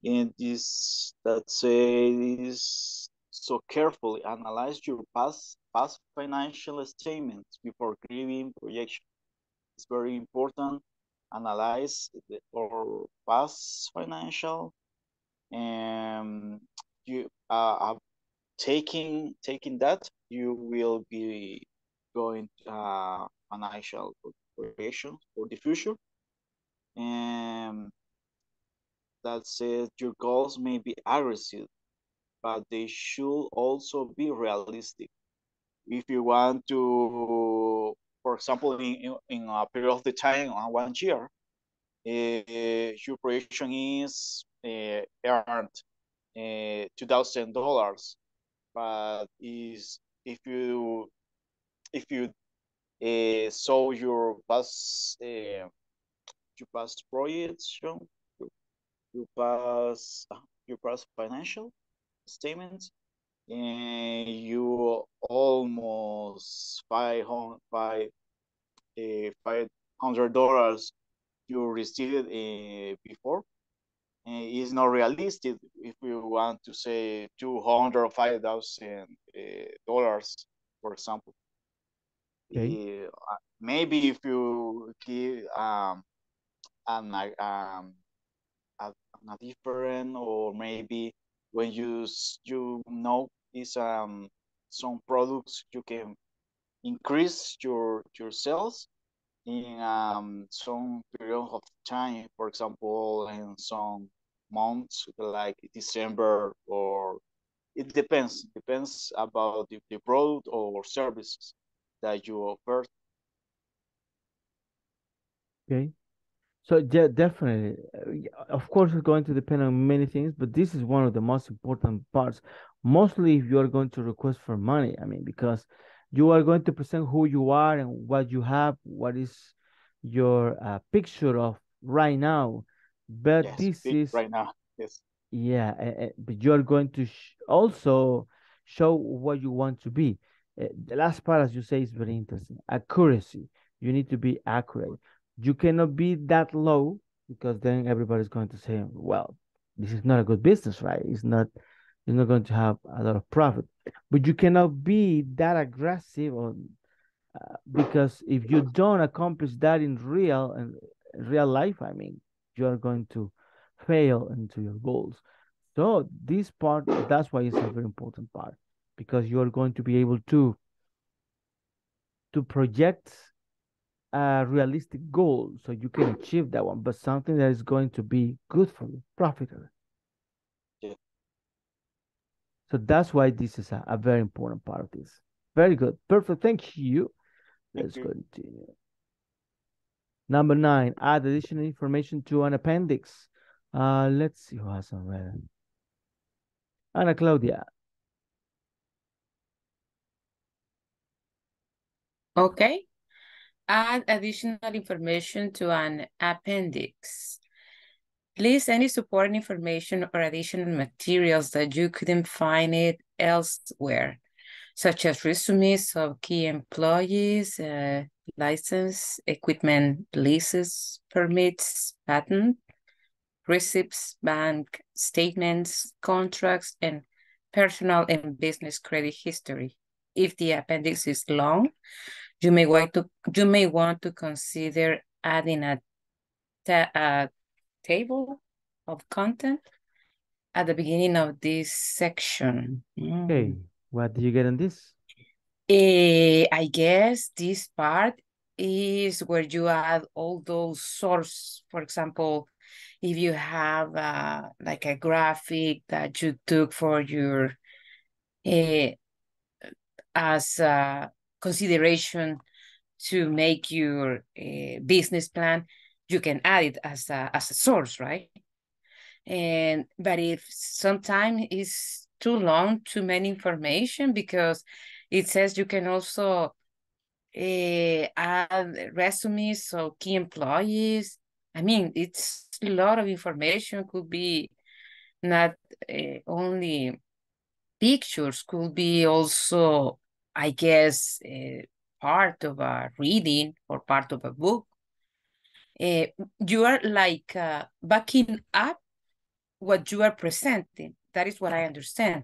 And this that says so carefully analyze your past past financial statements before giving projection. It's very important. Analyze the, our past financial and you uh, uh, taking taking that you will be going uh, financial projections for the future and that says your goals may be aggressive but they should also be realistic. If you want to for example in, in, a period of the time uh, one year uh, your projection is uh, earned uh, thousand dollars, but is if you if you uh, saw your past uh, your past projection, your, pass your past financial statements, and you almost five hundred five uh, five hundred dollars you received uh, before is not realistic if you want to say two hundred five thousand uh, dollars, for example. Okay. Uh, maybe if you give um an um a, different or maybe when you you know is um some products you can increase your your sales in um, some period of time, for example, in some months like December or it depends, depends about the, the product or services that you offer. Okay. So yeah, definitely. uh, Of course, it's going to depend on many things, but this is one of the most important parts. Mostly if you are going to request for money, I mean, because you are going to present who you are and what you have, what is your uh, picture of right now. But Yes, this is right now. Yes. yeah, a- but you're going to sh also show what you want to be. Uh, the last part, as you say, is very interesting. Accuracy. You need to be accurate. You cannot be that low because then everybody's going to say, well, this is not a good business, right? It's not, you're not going to have a lot of profit. But you cannot be that aggressive or uh, because if you don't accomplish that in real and real life, I mean, you are going to fail into your goals. So this part, that's why it's a very important part because you are going to be able to to project a realistic goal so you can achieve that one, but something that is going to be good for you, profitable. Yeah. So that's why this is a, a very important part of this. Very good. Perfect. Thank you. Thank Let's you. continue. Number nine, add additional information to an appendix. Uh, let's see who hasn't read it. Ana Claudia. Okay. Add additional information to an appendix. List any supporting information or additional materials that you couldn't find it elsewhere, such as resumes of key employees, uh, license, equipment leases, permits, patent, receipts, bank statements, contracts, and personal and business credit history. If the appendix is long, you may want to you may want to consider adding a, ta a table of content at the beginning of this section. Mm. Okay, what do you get in this? Eh, I guess this part is where you add all those source. For example, if you have uh, like a graphic that you took for your uh, as a consideration to make your uh, business plan, you can add it as a, as a source, right? And but if sometimes it's too long, too many information because it says you can also uh, add resumes so key employees. I mean, it's a lot of information. Could be not uh, only pictures, could be also, I guess, uh, part of a reading or part of a book. Uh, you are like uh, backing up what you are presenting. That is what I understand.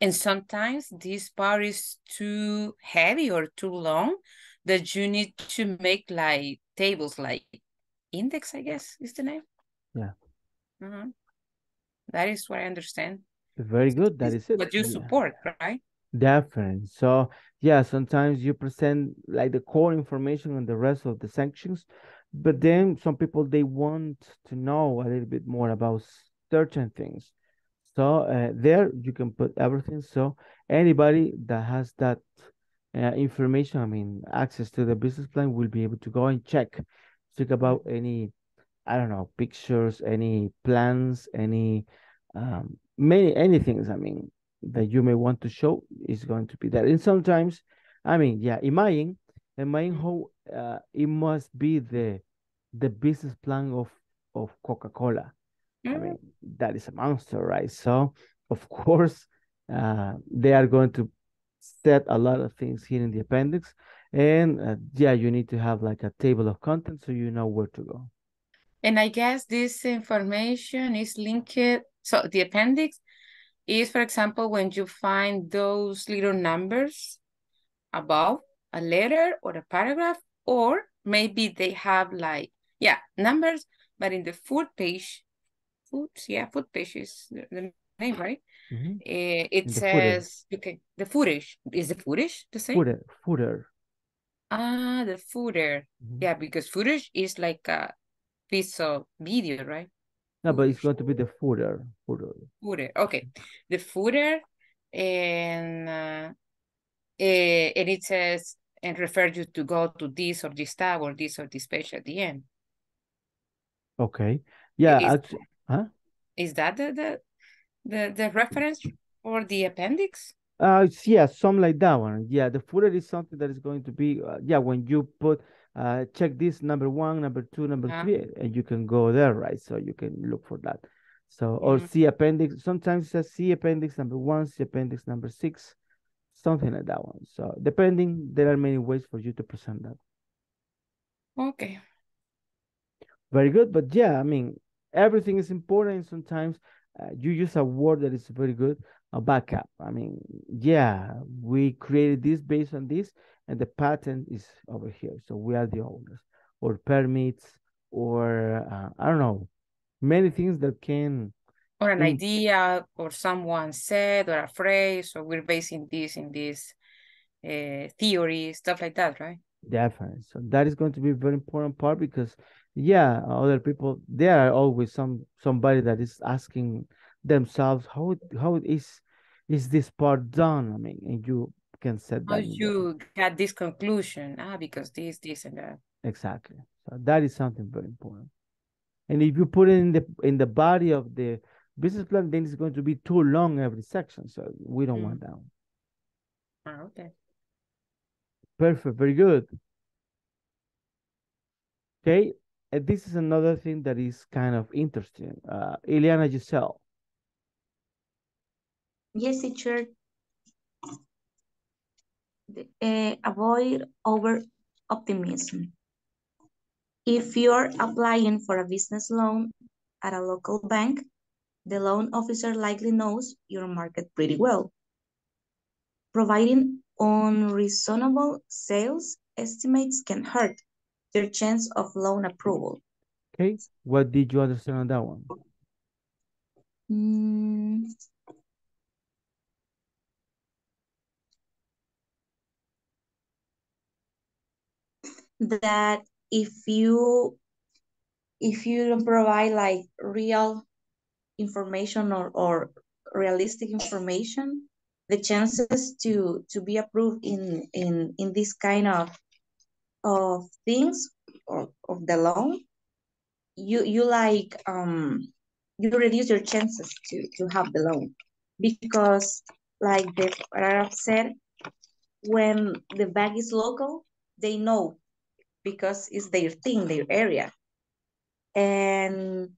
And sometimes this part is too heavy or too long that you need to make like tables like index, I guess is the name. Yeah. Mm -hmm. That is what I understand. Very good. That is it. What you yeah. support, right? Definitely. So yeah, sometimes you present like the core information and the rest of the sanctions, but then some people they want to know a little bit more about certain things. So uh, there you can put everything. So anybody that has that uh, information, I mean, access to the business plan will be able to go and check, check about any, I don't know, pictures, any plans, any, um, many, any things, I mean, that you may want to show is going to be there. And sometimes, I mean, yeah, imagine, imagine how uh, it must be the, the business plan of, of Coca-Cola. I mean, that is a monster, right? So, of course, uh, they are going to set a lot of things here in the appendix. And uh, yeah, you need to have like a table of contents so you know where to go. And I guess this information is linked. So the appendix is, for example, when you find those little numbers above a letter or a paragraph, or maybe they have like, yeah, numbers, but in the foot page, foot, yeah, foot page is the, the name, right? Mm -hmm. uh, it the says, footer. okay, the footage. Is the footage the same? Footer. Footer. Ah, the footer. Mm -hmm. Yeah, because footage is like a piece of video, right? No, but it's going to be the footer. Footer. Footer. Okay. The footer and uh, uh, and it says and refer you to go to this or this tab or this or this page at the end. Okay. Yeah. Is, huh? Is that the, the the the reference or the appendix? Uh, yeah, something like that one. Yeah, the footer is something that is going to be, uh, yeah, when you put, uh, check this number one, number two, number Yeah. three, and you can go there, right? So you can look for that. So, or Mhm. see appendix, sometimes it says see appendix number one, see appendix number six, something like that one. So depending, there are many ways for you to present that. Okay. Very good, but yeah, I mean, everything is important. Sometimes uh, you use a word that is very good, a backup. I mean, yeah, we created this based on this, and the patent is over here. So we are the owners, or permits, or uh, I don't know, many things that can. Or an idea, or someone said, or a phrase, or we're basing this in this uh, theory, stuff like that, right? Definitely. So that is going to be a very important part because yeah, other people there are always some somebody that is asking themselves how how is is this part done? I mean, and you can set that in there. you got this conclusion? Ah, because this, this, and that. Exactly. So that is something very important. And if you put it in the in the body of the business plan, then it's going to be too long every section. So we don't Mm. want that. one. Ah, okay. Perfect. Very good. Okay. And this is another thing that is kind of interesting. Uh, Ileana Giselle. Yes, teacher. Eh, avoid over optimism. If you're applying for a business loan at a local bank, the loan officer likely knows your market pretty well. Providing unreasonable sales estimates can hurt your chance of loan approval. Okay. What did you understand on that one? Mm, that if you if you don't provide like real information or, or realistic information, the chances to to be approved in in in this kind of of things or of the loan, you you like um you reduce your chances to to have the loan because like the paragraph said, when the bank is local, they know because it's their thing, their area. And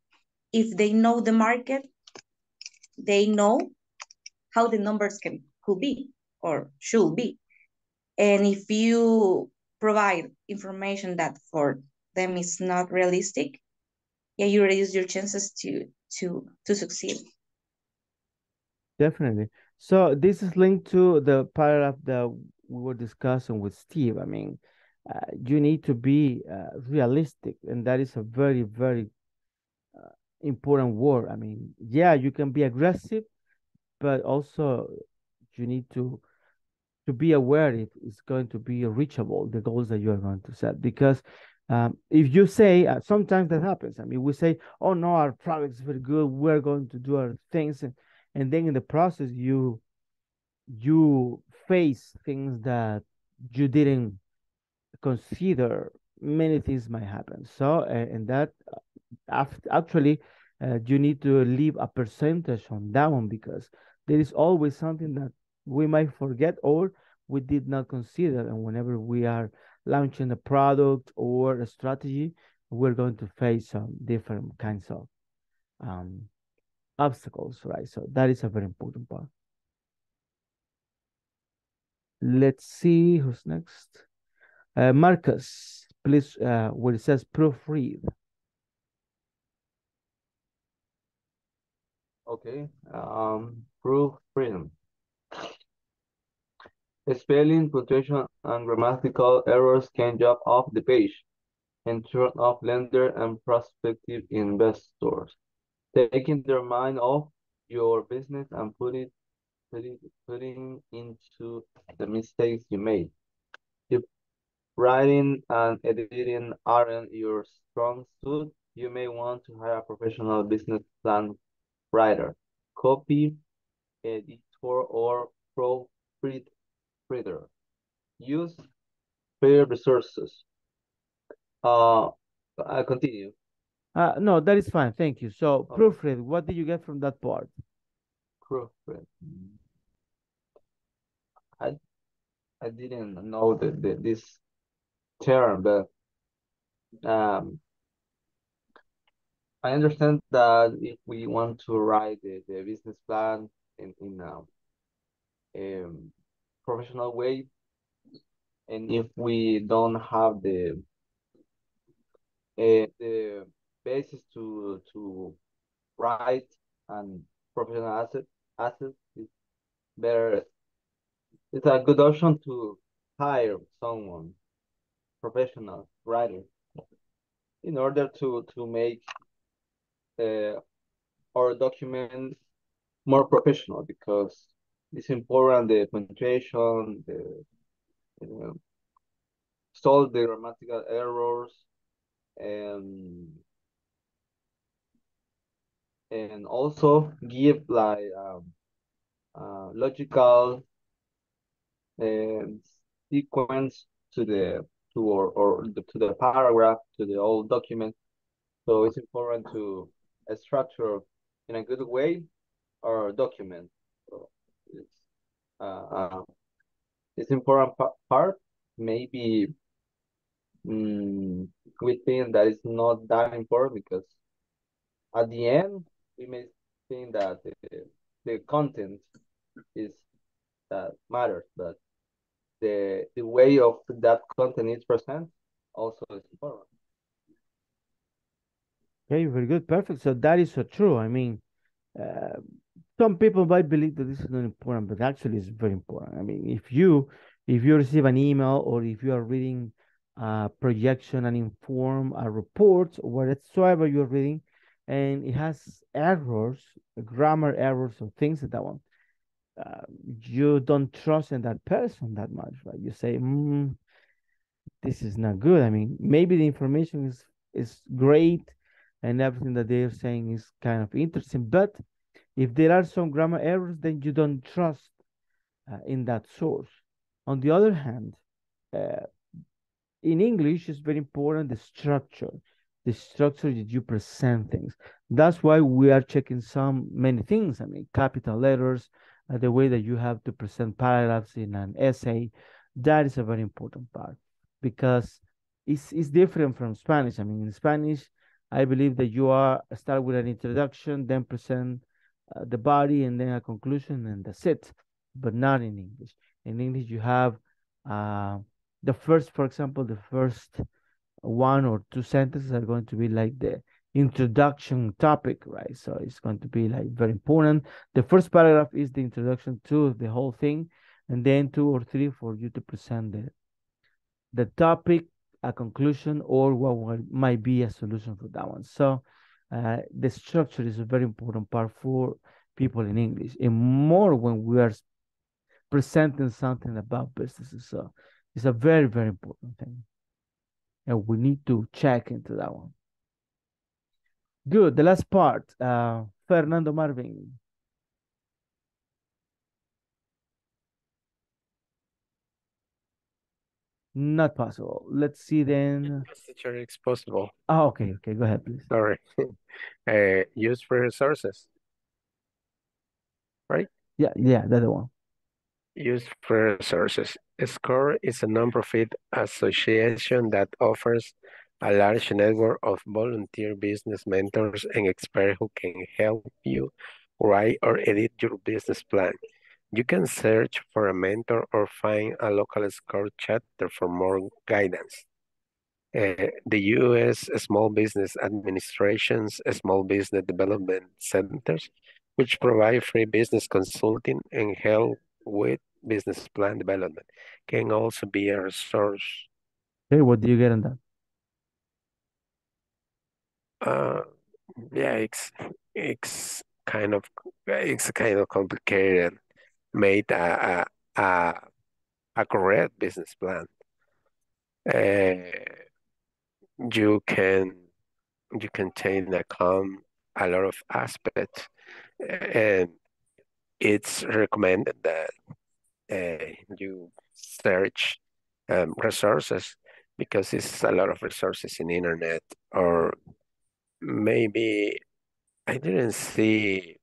if they know the market, they know how the numbers can could be or should be. And if you provide information that for them is not realistic, yeah, you reduce your chances to to to succeed. Definitely. So this is linked to the paragraph that we were discussing with Steve. I mean, uh, you need to be uh, realistic, and that is a very, very uh, important word. I mean, yeah, you can be aggressive, but also you need to to be aware if it's going to be reachable the goals that you are going to set. Because um, if you say uh, sometimes that happens. I mean we say oh no our product is very good. We're going to do our things. And, and then in the process you you face things that you didn't consider many things might happen so and that uh, actually uh, you need to leave a percentage on that one because there is always something that we might forget or we did not consider. And whenever we are launching a product or a strategy, we're going to face some different kinds of um, obstacles, right? So that is a very important part. Let's see who's next. Uh, Marcus, please, uh, where it says proofread. Okay, um, proofreading. Spelling, punctuation, and grammatical errors can jump off the page and turn off lender and prospective investors, taking their mind off your business and putting putting putting into the mistakes you made. Writing and editing aren't your strong suit, you may want to hire a professional business plan writer, copy editor, or proofread reader. Use fair resources. Uh, I continue. Uh, no, that is fine. Thank you. So, okay. proofread, what did you get from that part? Proofread. I I didn't know the this term, but um, I understand that if we want to write the, the business plan in in um, um professional way. And if we don't have the uh, the basis to to write and professional asset assets, better. It's a good option to hire someone, professional writer, in order to to make uh, our document more professional because it's important the punctuation, the uh, solve the grammatical errors, and and also give like um, uh, logical and sequence to the to or, or the, to the paragraph to the whole document. So it's important to structure in a good way our document. So uh, uh, it's important part. Maybe mm, we think that it's not that important because at the end we may think that the, the content is that matters, but the the way of that content is present also is important. Okay, very good, perfect. So that is so true. I mean, uh, some people might believe that this is not important, but actually it's very important. I mean, if you if you receive an email or if you are reading a projection and inform a report or whatsoever you're reading, and it has errors, grammar errors or things like that one, uh, you don't trust in that person that much, right? You say, mm, this is not good. I mean, maybe the information is is great and everything that they're saying is kind of interesting, but if there are some grammar errors, then you don't trust uh, in that source. On the other hand, uh, in English, it's very important the structure, the structure that you present things. That's why we are checking some many things. I mean, capital letters, uh, the way that you have to present paragraphs in an essay. That is a very important part because it's, it's different from Spanish. I mean, in Spanish, I believe that you are start with an introduction, then present uh, the body, and then a conclusion, and that's it. But not in English. In English, you have uh, the first, for example, the first one or two sentences are going to be like the introduction topic, right? So it's going to be like very important. The first paragraph is the introduction to the whole thing, and then two or three for you to present the the topic, a conclusion, or what might be a solution for that one. So uh, the structure is a very important part for people in English, and more when we are presenting something about businesses. So it's a very, very important thing. And we need to check into that one. Good. The last part, uh, Fernando Marvin. Not possible. Let's see then. Yes, teacher, it's possible. Oh, okay, okay. Go ahead, please. Sorry. uh, use free resources. Right? Yeah, yeah, that's the one. Use free resources. SCORE is a non-profit association that offers a large network of volunteer business mentors and experts who can help you write or edit your business plan. You can search for a mentor or find a local SCORE chapter for more guidance. Uh, the U.S. Small Business Administration's Small Business Development Centers, which provide free business consulting and help with business plan development, can also be a resource. Okay, what do you get on that? Uh, yeah, it's it's kind of it's kind of complicated. Made a a a, a correct business plan. Uh, you can you can take into account a lot of aspects, and it's recommended that uh, you search um, resources because it's a lot of resources in internet or maybe I didn't see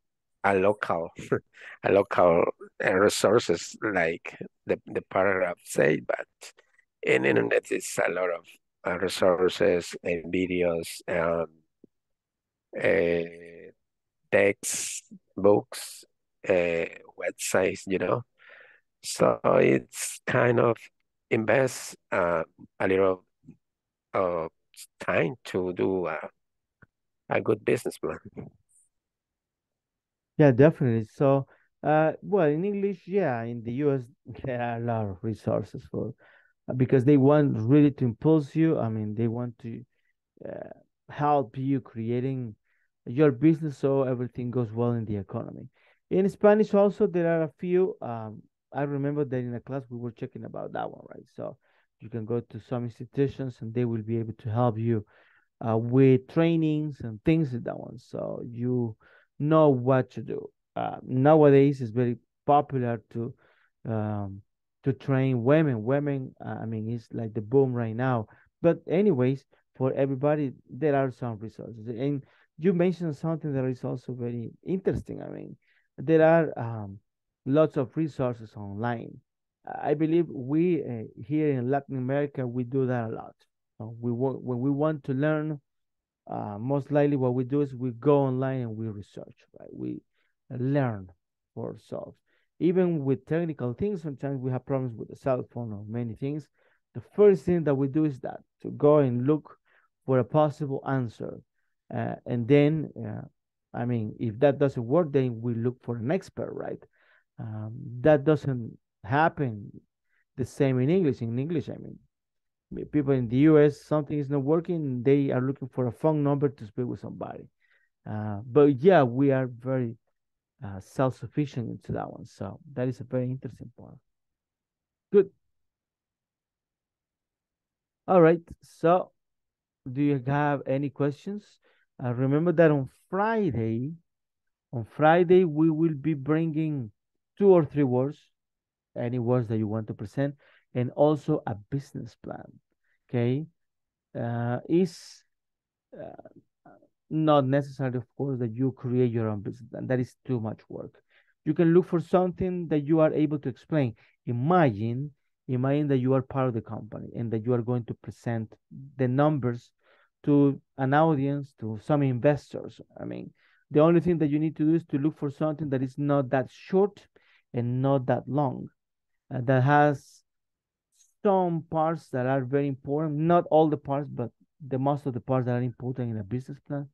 a local a local uh, resources like the, the paragraph said, but in internet it's a lot of uh, resources and videos um, uh, texts books uh, websites you know? So it's kind of invest uh, a little uh, time to do a, a good business plan. Yeah, definitely. So, uh, well, in English, yeah, in the US, there are a lot of resources for because they want really to impulse you. I mean, they want to uh, help you creating your business so everything goes well in the economy. In Spanish, also, there are a few. Um, I remember that in a class we were checking about that one, right? So you can go to some institutions and they will be able to help you uh, with trainings and things like that one. So you know what to do. Uh, nowadays, it's very popular to um, to train women. Women, uh, I mean, it's like the boom right now. But anyways, for everybody, there are some resources. And you mentioned something that is also very interesting. I mean, there are um, lots of resources online. I believe we uh, here in Latin America we do that a lot. Uh, we when we want to learn, uh, most likely what we do is we go online and we research. Right, we learn for ourselves. Even with technical things, sometimes we have problems with the cell phone or many things. The first thing that we do is that to go and look for a possible answer, uh, and then, uh, I mean, if that doesn't work, then we look for an expert, right? Um, that doesn't happen the same in English. In English, I mean, people in the US, something is not working, they are looking for a phone number to speak with somebody. Uh, but yeah, we are very uh, self-sufficient into that one. So that is a very interesting part. Good. All right. So, do you have any questions? Uh, remember that on Friday, on Friday, we will be bringing two or three words, any words that you want to present, and also a business plan. Okay. Uh, is uh, not necessary, of course, that you create your own business. That is too much work. You can look for something that you are able to explain. Imagine, imagine that you are part of the company and that you are going to present the numbers to an audience, to some investors. I mean, the only thing that you need to do is to look for something that is not that short and not that long, uh, that has some parts that are very important, not all the parts, but the most of the parts that are important in a business plan.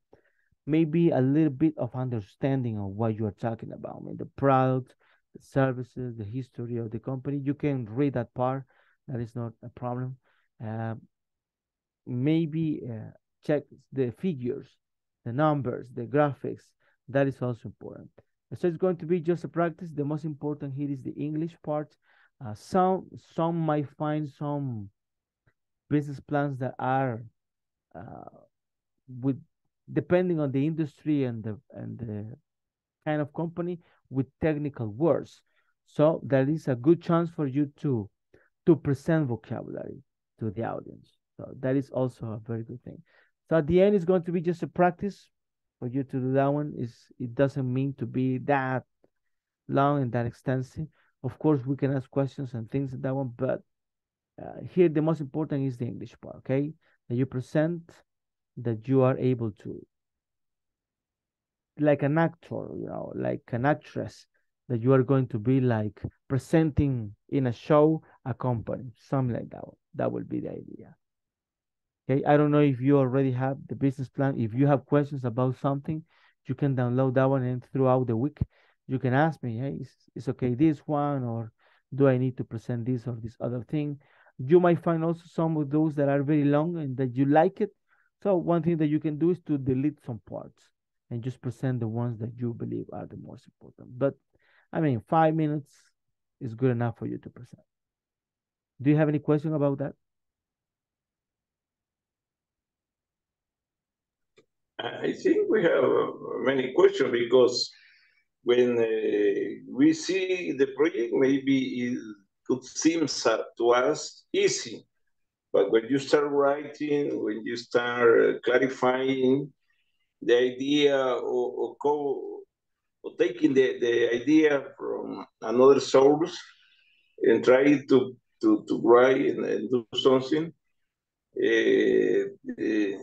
Maybe a little bit of understanding of what you are talking about. I mean, the product, the services, the history of the company. You can read that part. That is not a problem. Uh, maybe uh, check the figures, the numbers, the graphics. That is also important. So it's going to be just a practice. The most important here is the English part. Uh, some some might find some business plans that are uh, with depending on the industry and the and the kind of company with technical words. So that is a good chance for you to to present vocabulary to the audience. So that is also a very good thing. So at the end, it's going to be just a practice for you to do that one. Is it doesn't mean to be that long and that extensive. Of course, we can ask questions and things in that one, but uh, here the most important is the English part. Okay, that you present, that you are able to, like an actor, you know, like an actress, that you are going to be like presenting in a show, a company, something like that. That will be the idea. Okay, I don't know if you already have the business plan. If you have questions about something, you can download that one and throughout the week, you can ask me, hey, is, is okay this one or do I need to present this or this other thing? You might find also some of those that are very long and that you like it. So one thing that you can do is to delete some parts and just present the ones that you believe are the most important. But I mean, five minutes is good enough for you to present. Do you have any question about that? I think we have uh, many questions because when uh, we see the project, maybe it could seem to us easy. But when you start writing, when you start clarifying the idea or, or, or taking the, the idea from another source and try to, to, to write and, and do something, uh, uh,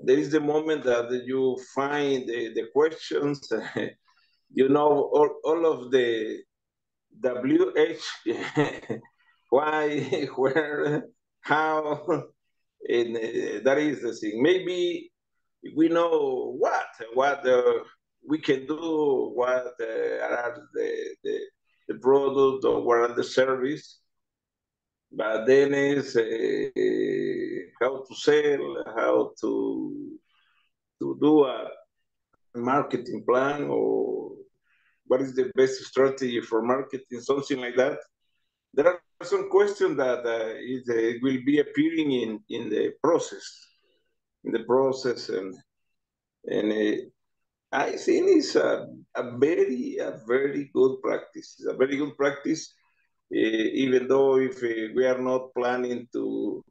there is the moment that you find the, the questions, you know, all, all of the WH, why, where, how, and uh, that is the thing. Maybe we know what, what uh, we can do, what uh, are the, the, the product or what are the service, but then is uh, how to sell, how to to do a marketing plan, or what is the best strategy for marketing, something like that. There are some questions that uh, is, uh, will be appearing in in the process, in the process, and and uh, I think it's a, a very a very good practice. It's a very good practice uh, even though if uh, we are not planning to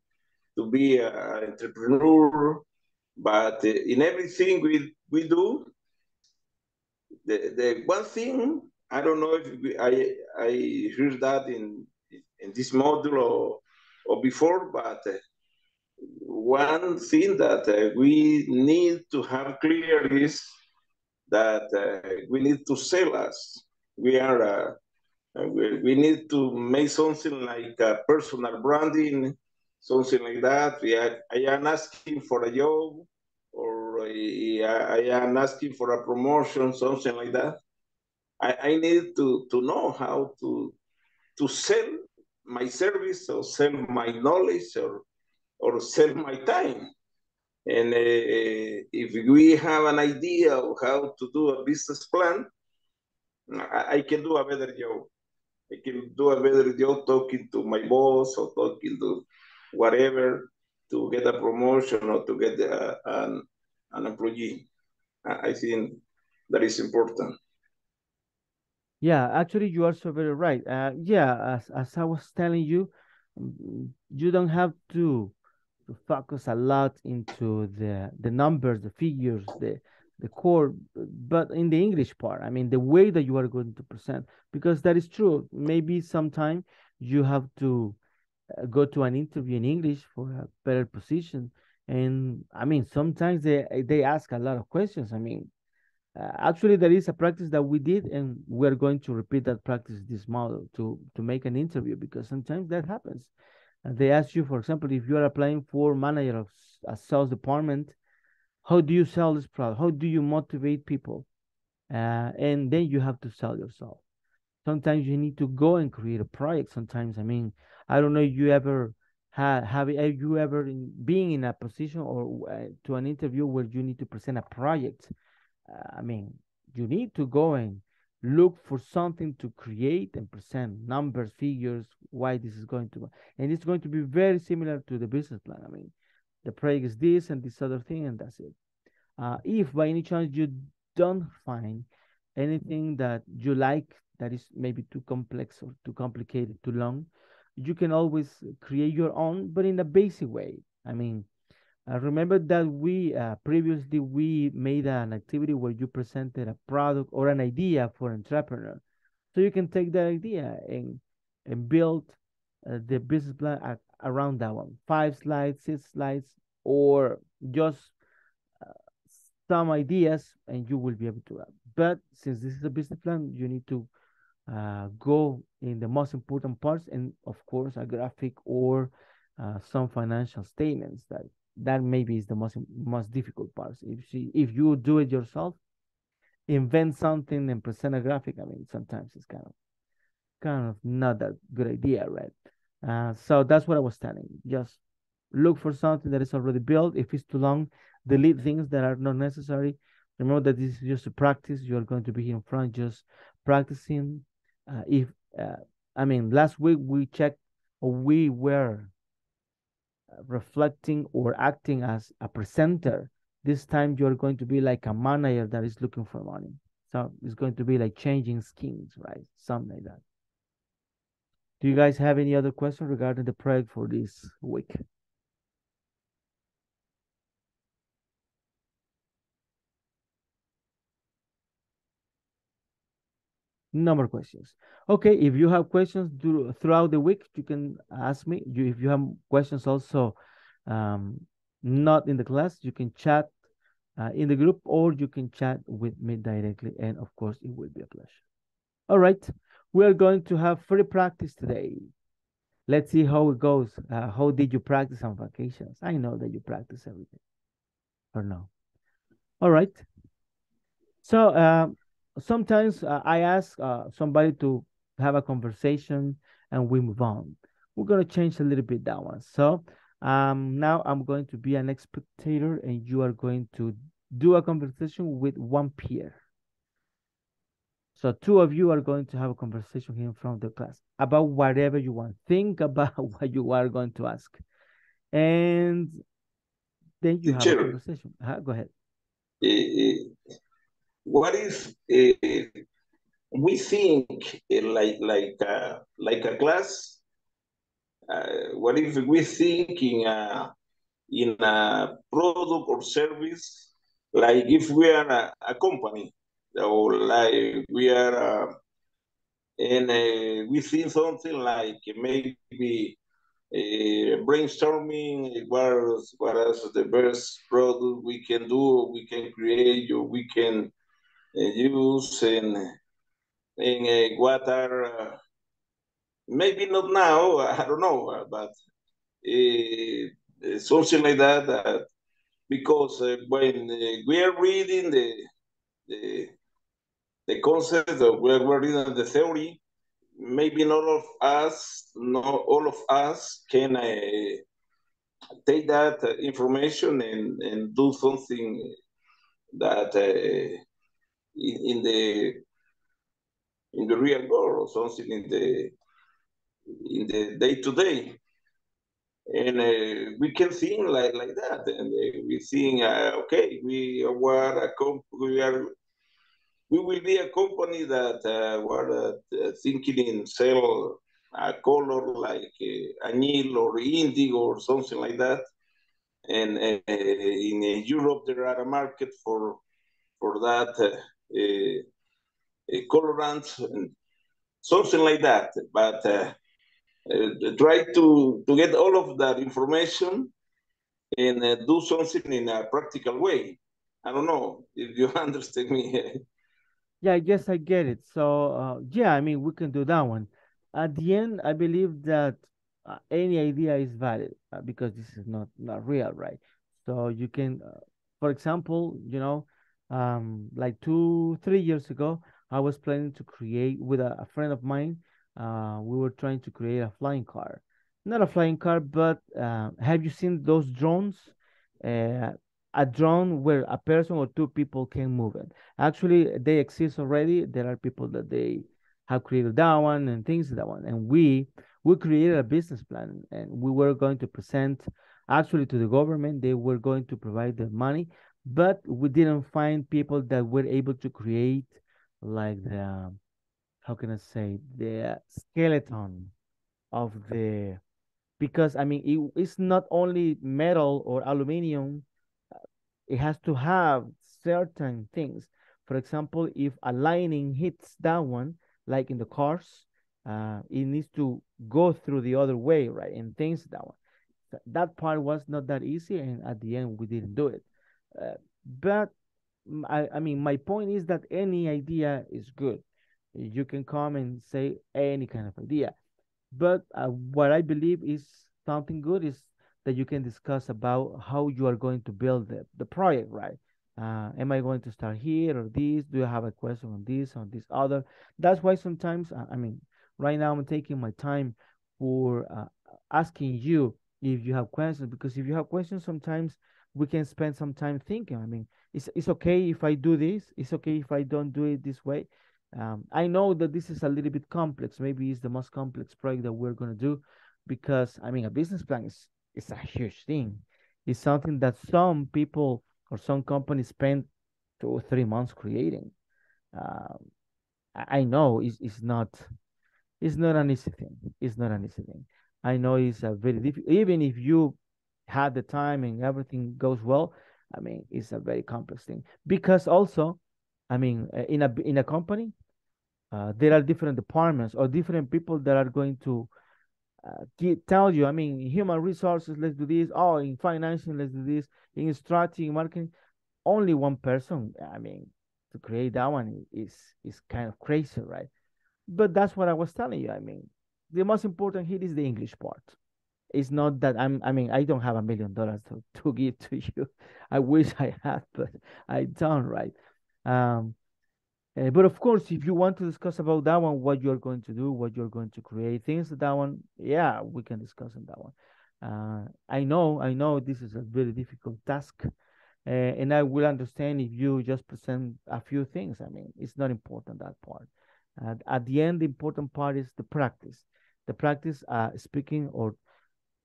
to be an entrepreneur, but uh, in everything we we do, the, the one thing I don't know if we, I I heard that in in this module or or before, but one thing that uh, we need to have clear is that uh, we need to sell us. We are uh, we, we need to make something like a personal branding, something like that. We are, I am asking for a job or I, I am asking for a promotion, something like that. I, I need to, to know how to, to sell my service or sell my knowledge or, or sell my time. And uh, if we have an idea of how to do a business plan, I, I can do a better job. I can do a better job talking to my boss or talking to whatever to get a promotion or to get a, an, an employee. I think that is important. Yeah, actually, you are so very right. Uh, yeah, as as I was telling you, mm, you don't have to to focus a lot into the the numbers, the figures, the the core, but in the English part, I mean, the way that you are going to present, because that is true. Maybe sometime you have to uh, go to an interview in English for a better position, and I mean, sometimes they they ask a lot of questions. I mean, uh, actually, there is a practice that we did, and we're going to repeat that practice, this model, to to make an interview because sometimes that happens. Uh, they ask you, for example, if you are applying for manager of a sales department, how do you sell this product? How do you motivate people? Uh, and then you have to sell yourself. Sometimes you need to go and create a project. Sometimes, I mean, I don't know, you ever have have you ever been in a position or uh, to an interview where you need to present a project? Uh, I mean, you need to go and look for something to create and present numbers, figures, why this is going to, and it's going to be very similar to the business plan. I mean, the project is this and this other thing, and that's it. Uh, if by any chance you don't find anything that you like that is maybe too complex or too complicated, too long, you can always create your own, but in a basic way. I mean, uh, remember that we uh, previously we made an activity where you presented a product or an idea for an entrepreneur. So you can take that idea and and build uh, the business plan around that one. Five slides, six slides, or just uh, some ideas, and you will be able to. But since this is a business plan, you need to uh, go in the most important parts, and of course, a graphic or uh, some financial statements that that maybe is the most most difficult part. If she, if you do it yourself, invent something and present a graphic. I mean, sometimes it's kind of kind of not that good idea, right? Uh, so that's what I was telling. Just look for something that is already built. If it's too long, delete things that are not necessary. Remember that this is just a practice. You are going to be in front just practicing. Uh, if uh, I mean, last week we checked, we were reflecting or acting as a presenter. This time you're going to be like a manager that is looking for money. So it's going to be like changing skins, right? Something like that. Do you guys have any other questions regarding the project for this week? No more questions. Okay if you have questions do, throughout the week you can ask me. You if you have questions also um, not in the class you can chat uh, in the group or you can chat with me directly and of course it will be a pleasure. All right we are going to have free practice today. Let's see how it goes. Uh, how did you practice on vacations? I know that you practice everything. Or no? All right. So um, sometimes uh, I ask uh, somebody to have a conversation and we move on. We're going to change a little bit that one. So um, now I'm going to be an spectator and you are going to do a conversation with one peer. So two of you are going to have a conversation here in front of the class about whatever you want. Think about what you are going to ask. And then you have a conversation. Uh, go ahead. Uh, what if uh, we think uh, like like uh, like a class? Uh, what if we think in a, in a product or service, like if we are a, a company, or like we are, uh, and we think something like maybe uh, brainstorming what is, what is the best product we can do, we can create, or we can use in in uh, maybe not now I don't know uh, but uh, something like that uh, because uh, when we are reading the the the concept of we're, we're reading the theory maybe not all of us not all of us can take that information and, and do something that in, in the in the real world or something in the in the day to day. and uh, we can think like like that and uh, we think uh, okay we are a comp we are we will be a company that uh, were uh, thinking in sell a color like uh, anil or indigo or something like that and uh, in uh, Europe there are a market for for that colorants and something like that but uh, try to, to get all of that information and uh, do something in a practical way. I don't know if you understand me. yeah, I guess I get it. So, uh, yeah, I mean, we can do that one. At the end, I believe that uh, any idea is valid uh, because this is not not real, right? So you can, uh, for example, you know, um, like two, three years ago, I was planning to create with a, a friend of mine uh, we were trying to create a flying car. Not a flying car, but uh, have you seen those drones? Uh, a drone where a person or two people can move it. Actually, they exist already. There are people that they have created that one and things that one. And we we created a business plan and we were going to present actually to the government. They were going to provide the money, but we didn't find people that were able to create like the how can I say the skeleton of the because I mean it, it's not only metal or aluminum uh, it has to have certain things. For example if a lightning hits that one like in the cars uh, it needs to go through the other way right and things that one. That part was not that easy and at the end we didn't do it uh, but I, I mean my point is that any idea is good. You can come and say any kind of idea. But uh, what i believe is something good is that you can discuss about how you are going to build the, the project right? Uh, am i going to start here or this? Do you have a question on this on this other? That's why sometimes i mean right now i'm taking my time for uh, asking you if you have questions because if you have questions sometimes we can spend some time thinking i mean it's, it's okay if i do this it's okay if i don't do it this way um, I know that this is a little bit complex. Maybe it's the most complex project that we're going to do because, I mean, a business plan is, is a huge thing. It's something that some people or some companies spend two or three months creating. Um, I know it's, it's not it's not an easy thing. It's not an easy thing. I know it's a very difficult. Even if you had the time and everything goes well, I mean, it's a very complex thing because also I mean, uh, in a in a company, uh, there are different departments or different people that are going to uh, get, tell you. I mean, human resources, let's do this. Oh, in financing, let's do this. In strategy, marketing, only one person. I mean, to create that one is is kind of crazy, right? But that's what I was telling you. I mean, the most important here is the English part. It's not that I'm. I mean, I don't have a million dollars to to give to you. I wish I had, but I don't. Right. Um, uh, but of course, if you want to discuss about that one, what you're going to do, what you're going to create, things that one, yeah, we can discuss on that one. Uh, I know, I know this is a very difficult task, uh, and I will understand if you just present a few things. I mean, it's not important that part. at the end, the important part is the practice. The practice, uh, speaking or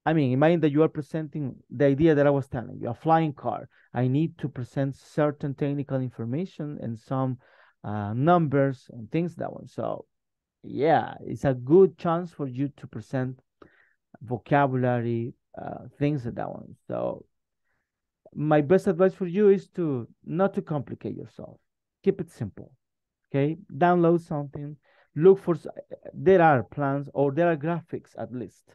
I mean, imagine that you are presenting the idea that I was telling you, a flying car. I need to present certain technical information and some uh, numbers and things that one. So, yeah, it's a good chance for you to present vocabulary, uh, things that one. So, my best advice for you is to not to complicate yourself. Keep it simple. Okay, download something. Look for there are plans or there are graphics at least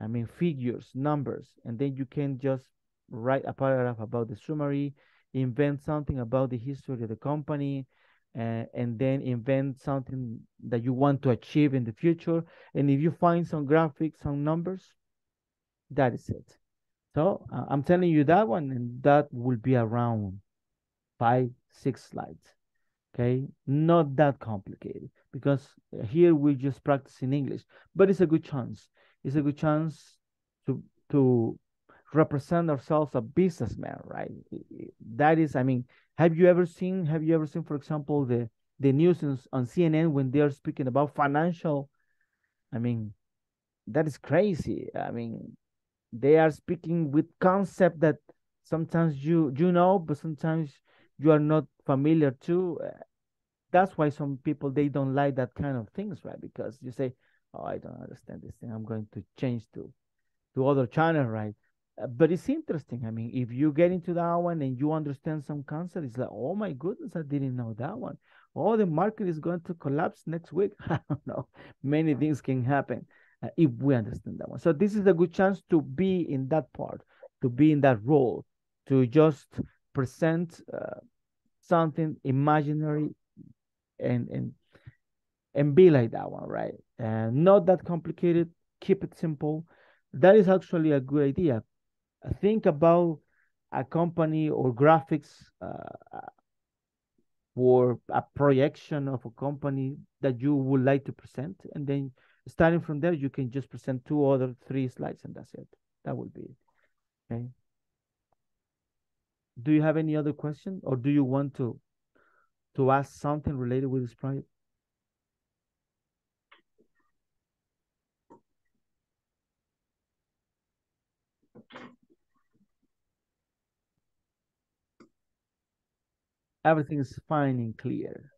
I mean, figures, numbers, and then you can just write a paragraph about the summary, invent something about the history of the company, uh, and then invent something that you want to achieve in the future. And if you find some graphics, some numbers, that is it. So uh, I'm telling you that one, and that will be around five, six slides. Okay, not that complicated because here we just practice in English, but it's a good chance it's a good chance to to represent ourselves a businessman, right? That is, I mean, have you ever seen, have you ever seen, for example, the the news on CNN when they are speaking about financial? I mean, that is crazy. I mean, they are speaking with concept that sometimes you you know, but sometimes you are not familiar to. That's why some people they don't like that kind of things, right? Because you say, "Oh, I don't understand this thing. I'm going to change to to other channel, right?" Uh, but it's interesting. I mean, if you get into that one and you understand some concept, it's like, "Oh my goodness, I didn't know that one." Oh, the market is going to collapse next week. I don't know. Many things can happen uh, if we understand that one. So this is a good chance to be in that part, to be in that role, to just present uh, something imaginary and and and be like that one, right? And not that complicated. Keep it simple. That is actually a good idea. Think about a company or graphics uh, for a projection of a company that you would like to present, and then starting from there, you can just present two other three slides, and that's it. That would be it. Okay. Do you have any other question, or do you want to to ask something related with this project? Everything is fine and clear.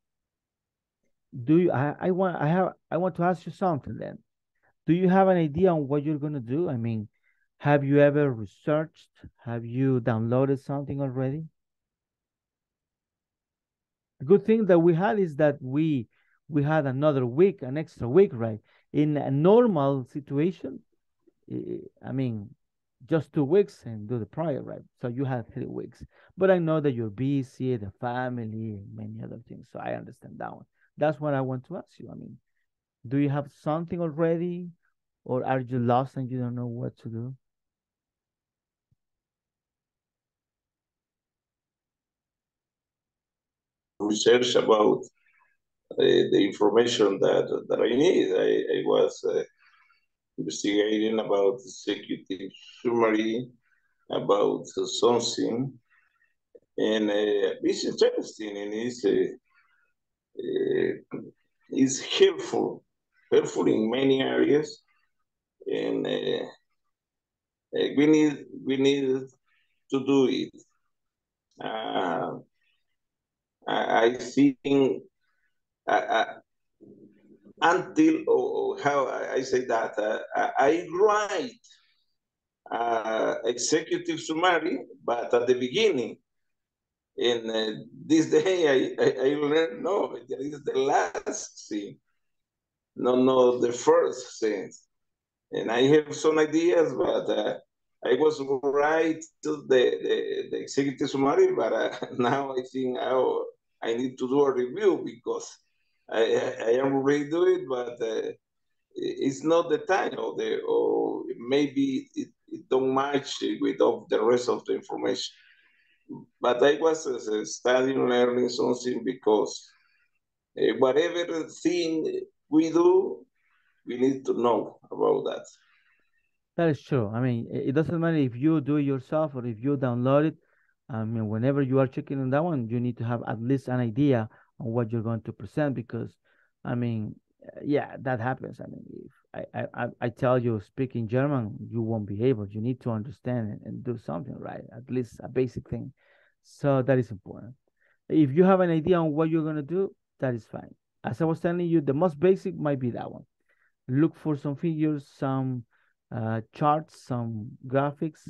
Do you, I, I want, I have, I want to ask you something then. Do you have an idea on what you're going to do? I mean, have you ever researched? Have you downloaded something already? A good thing that we had is that we we had another week, an extra week, right? In a normal situation, I mean, just two weeks and do the prior, right? So you have three weeks. But I know that you're busy, the family, many other things. So I understand that one. That's what I want to ask you. I mean, do you have something already, or are you lost and you don't know what to do? research about uh, the information that that I need. I, I was uh, investigating about executive summary, about something, and uh, it's interesting and it's uh, uh, it's helpful, helpful in many areas, and we need we need to do it. Uh, I, I think until oh, how I say that uh, I write uh, executive summary, but at the beginning. And uh, this day I, I, I, learned no, it is the last thing, no, no, the first thing. And I have some ideas, but uh, I was right to the, the, the executive summary, but uh, now I think oh, I need to do a review because I, I, am ready to do it, but uh, it's not the time or the or maybe it, it don't match with the rest of the information. But I was uh, studying, learning something because uh, whatever thing we do, we need to know about that. That is true. I mean, it doesn't matter if you do it yourself or if you download it. I mean, whenever you are checking on that one, you need to have at least an idea on what you're going to present because, I mean, yeah, that happens. I mean, if I, I, I tell you speaking German, you won't be able. You need to understand and, and do something, right? At least a basic thing. So that is important. If you have an idea on what you're going to do, that is fine. As I was telling you, the most basic might be that one. Look for some figures, some uh, charts, some graphics,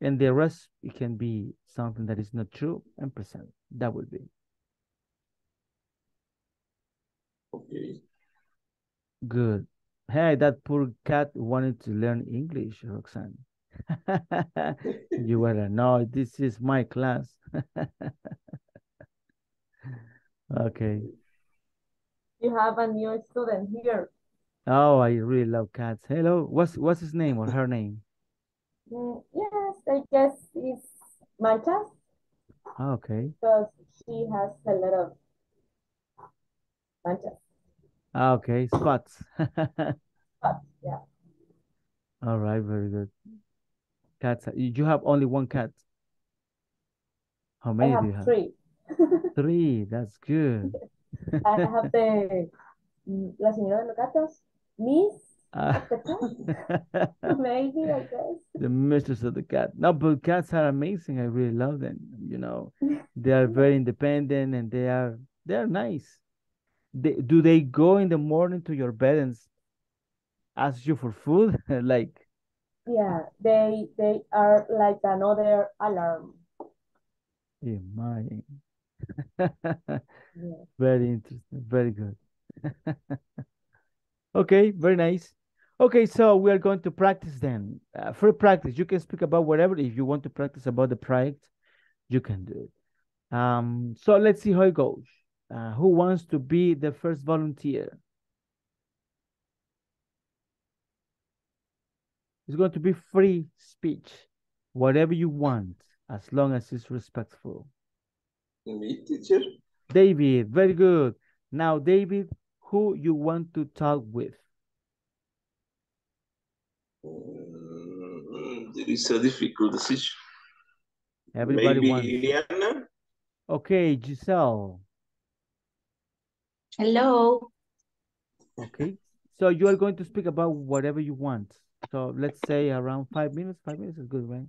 and the rest it can be something that is not true and present. That would be. Okay. Good. Hey, that poor cat wanted to learn English, Roxanne. you were no, this is my class. okay. You have a new student here. Oh, I really love cats. Hello, what's what's his name or her name? Mm, yes, I guess it's Manchas. Ah, okay. Because she has a lot of manchas. Ah, okay, spots. Spots, yeah. All right, very good. Cats. You have only one cat. How many do you have three. Three. That's good. I have the La Señora de los Gatos, Miss, Uh, Maybe, I guess. the mistress of the cat. No, but cats are amazing. I really love them. You know, they are very independent and they are they are nice. They, do they go in the morning to your bed and ask you for food? Like, Yeah, they they are like another alarm. my. Yeah. Very interesting. Very good. Okay, very nice. Okay, so we are going to practice then. Uh, for practice, you can speak about whatever. If you want to practice about the project, you can do it. Um, so let's see how it goes. Uh, who wants to be the first volunteer? It's going to be free speech, whatever you want, as long as it's respectful. Me, teacher? David, very good. Now, David, who you want to talk with? Mm, There is a difficult decision. Everybody Maybe wants. Ileana? Okay, Giselle. Hello. Okay, so you are going to speak about whatever you want. So let's say around five minutes. Five minutes is good, right?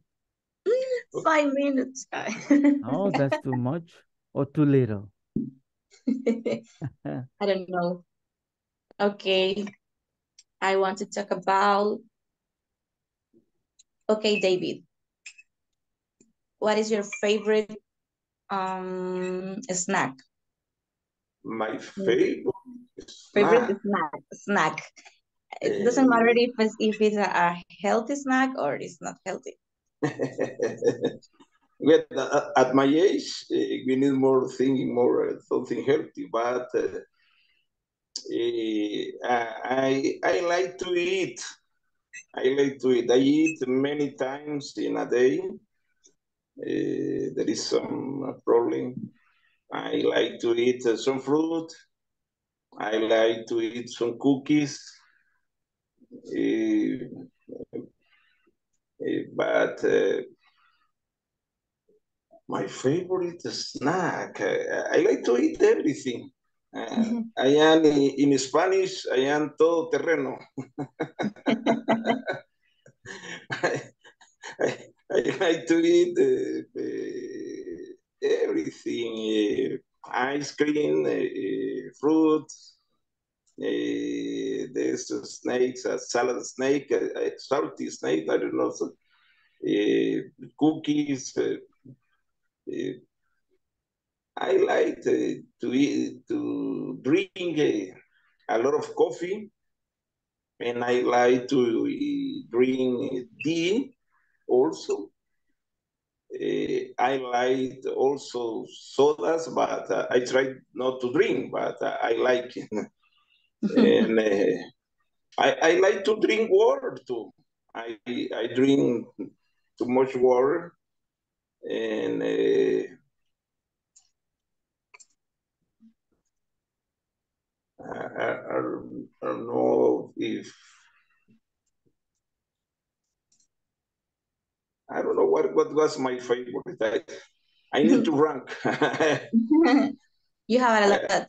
Five minutes. Oh, that's too much or too little. I don't know. Okay. I want to talk about. Okay, David. What is your favorite um snack? My favorite Favorite snack. snack. It doesn't matter if it's if it's a, healthy snack or it's not healthy. Well, uh, at my age, uh, we need more thinking, more uh, something healthy. But uh, eh, I I like to eat. I like to eat. I eat many times in a day. Uh, there is some problem. I like to eat uh, some fruit. I like to eat some cookies. Eh, eh, but uh, my favorite snack, uh, I like to eat everything. Uh, I am in, in Spanish, I am todo terreno. I, I, I like to eat uh, uh, everything, uh, ice cream, uh, fruit, uh, there's snakes, a salad snake, a, a salty snake, I don't know, uh, cookies. Uh, I like to eat, to drink a lot of coffee, and I like to drink tea also. Uh, I like also sodas, but uh, I try not to drink, but uh, I like it. and uh, I, I like to drink water too. I, I drink too much water, and uh, I, I, I don't know if I don't know what, what was my favorite. I, I need to rank. You have a lot.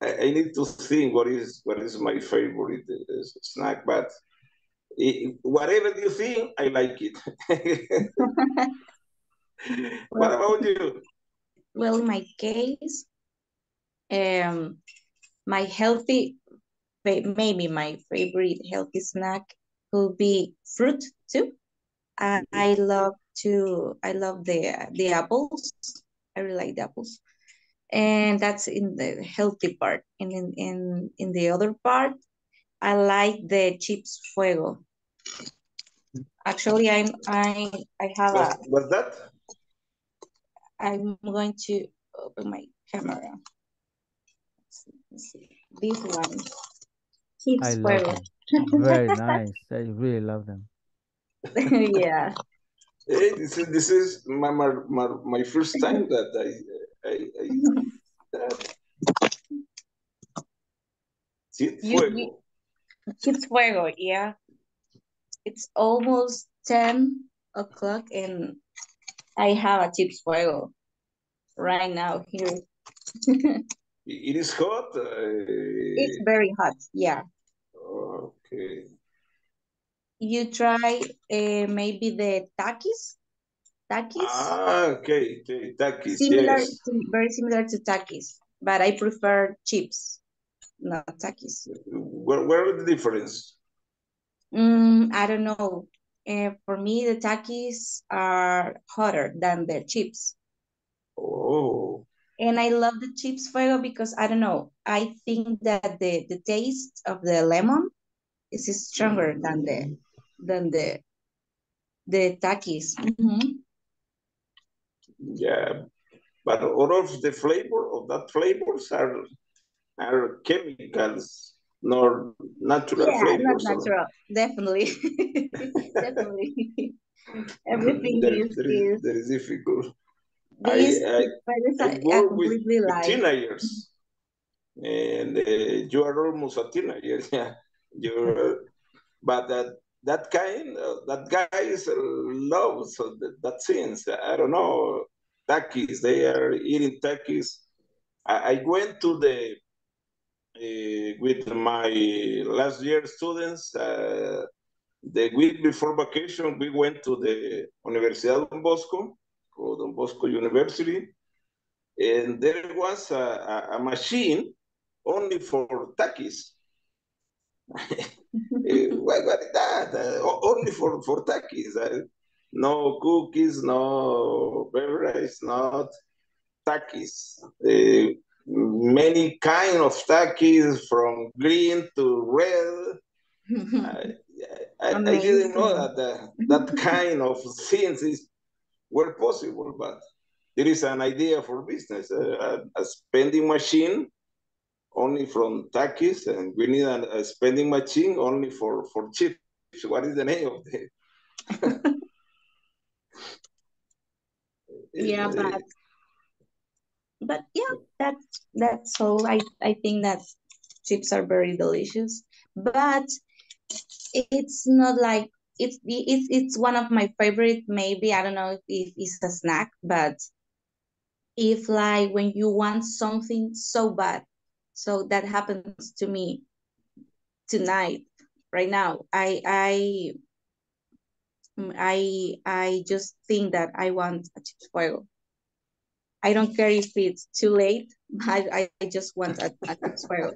I, I need to think what is what is my favorite uh, snack, but i- whatever you think, I like it. what about you? Well, in my case, um, my healthy, maybe my favorite healthy snack could be fruit too. I, mm-hmm. I love to, I love the the apples. I really like the apples, and that's in the healthy part. And in in in the other part, I like the chips fuego. Actually, I'm I I have a What's, what's that? I'm going to open my camera. Let's see. This one. I Chips love fuego. them. Very nice. I really love them. yeah. Hey, this is this is my my, my, my first time that I I, I that. Sí, You, fuego. you, chips fuego, yeah. It's almost 10 o'clock and I have a chips fuego right now here. It is hot. It's Uh, very hot, yeah. Okay. You try uh, maybe the Takis. Takis. Ah, okay, okay. Takis, similar, yes. sim- very similar to Takis, but I prefer chips, not Takis. Where, where are the difference? Mm, I don't know. Uh, for me, the Takis are hotter than the chips. Oh, And I love the chips fuego because I don't know. I think that the the taste of the lemon is stronger than the than the the Takis. Mhm. yeah. But all of the flavor of that flavors are are chemicals, not natural Yeah, not flavors. so natural. Definitely. Definitely. Everything There, is there is is there is difficult. I this I, that is I a, a work with, completely with lie. teenagers, and uh, you are almost a teenager. Yeah, you're, but that that kind, uh, that guys love so that, that things. I don't know, turkeys. They are eating turkeys. I, I went to the uh, with my last year students. Uh, the week before vacation, we went to the Universidad Don Bosco, or Don Bosco University, and there was a, a, machine only for takis. Eh, what, what is that? Uh, only for, for takis. Uh, no cookies, no beverage, not takis. Uh, many kind of takis from green to red. I, I, I didn't know that uh, that kind of things is, were possible, but there is an idea for business, uh, a spending machine only from takis, and we need a, a spending machine only for, for chips. What is the name of the? Yeah, but but yeah, that's that's all. I I think that chips are very delicious, but it's not like it's it's it's one of my favorite. Maybe I don't know if, if it's a snack, but if like when you want something so bad, so that happens to me tonight, right now. I I I I just think that I want a chips fuego. I don't care if it's too late. I, I just want a, a chips fuego.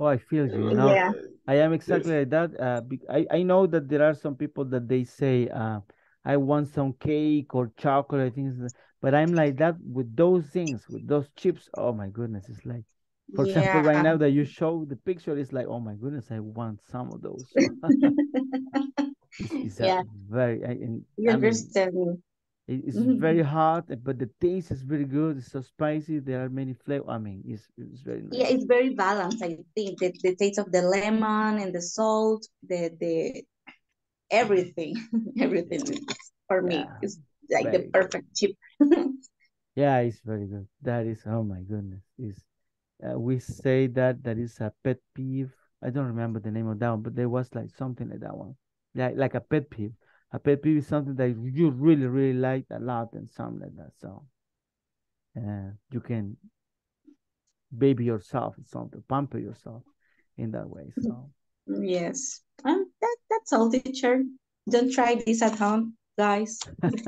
Oh, I feel you, you know. Yeah. I am exactly like that. Uh, I, I know that there are some people that they say, uh, I want some cake or chocolate things, but I'm like that with those things, with those chips. Oh my goodness, it's like, for example, right now that you show the picture, it's like, oh my goodness, I want some of those. It's, it's Yeah, very, I, and, you I mean, understand me. it- it's Mhm. very hot, but the taste is very good. It's so spicy. There are many flavor. I mean, it's it's very Yeah, it's very balanced. I think the, the taste of the lemon and the salt, the the everything, everything for me Yeah, is like the very good. perfect chip. Yeah, it's very good. That is, oh my goodness, is uh, we say that that is a pet peeve. I don't remember the name of that one, but there was like something like that one. Yeah, like a pet peeve. A pet peeve is something that you really, really like a lot and something like that. So, uh, you can baby yourself or something, pamper yourself in that way. So, Yes, um, that that's all, teacher. Don't try this at home, guys.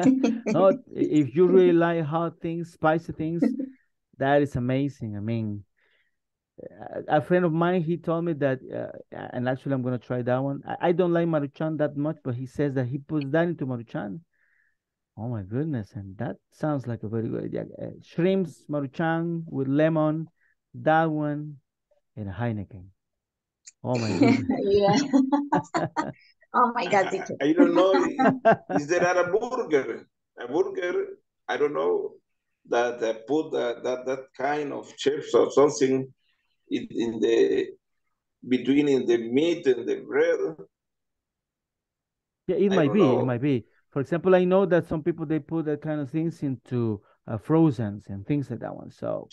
no, if you really like hot things, spicy things, that is amazing. I mean, a- a friend of mine he told me that uh, and actually i'm gonna try that one I, I don't like maruchan that much but he says that he puts that into maruchan oh my goodness and that sounds like a very good idea uh, shrimps maruchan with lemon that one and a heineken oh my goodness Yeah. Oh my God, I. I don't know. Is there a burger? A burger? I don't know that uh, put that, that that kind of chips or something in, in the between in the meat and the bread. yeah it I might don't be it might be. For example i know that some people they put that kind of things into uh, frozens and things like that one so.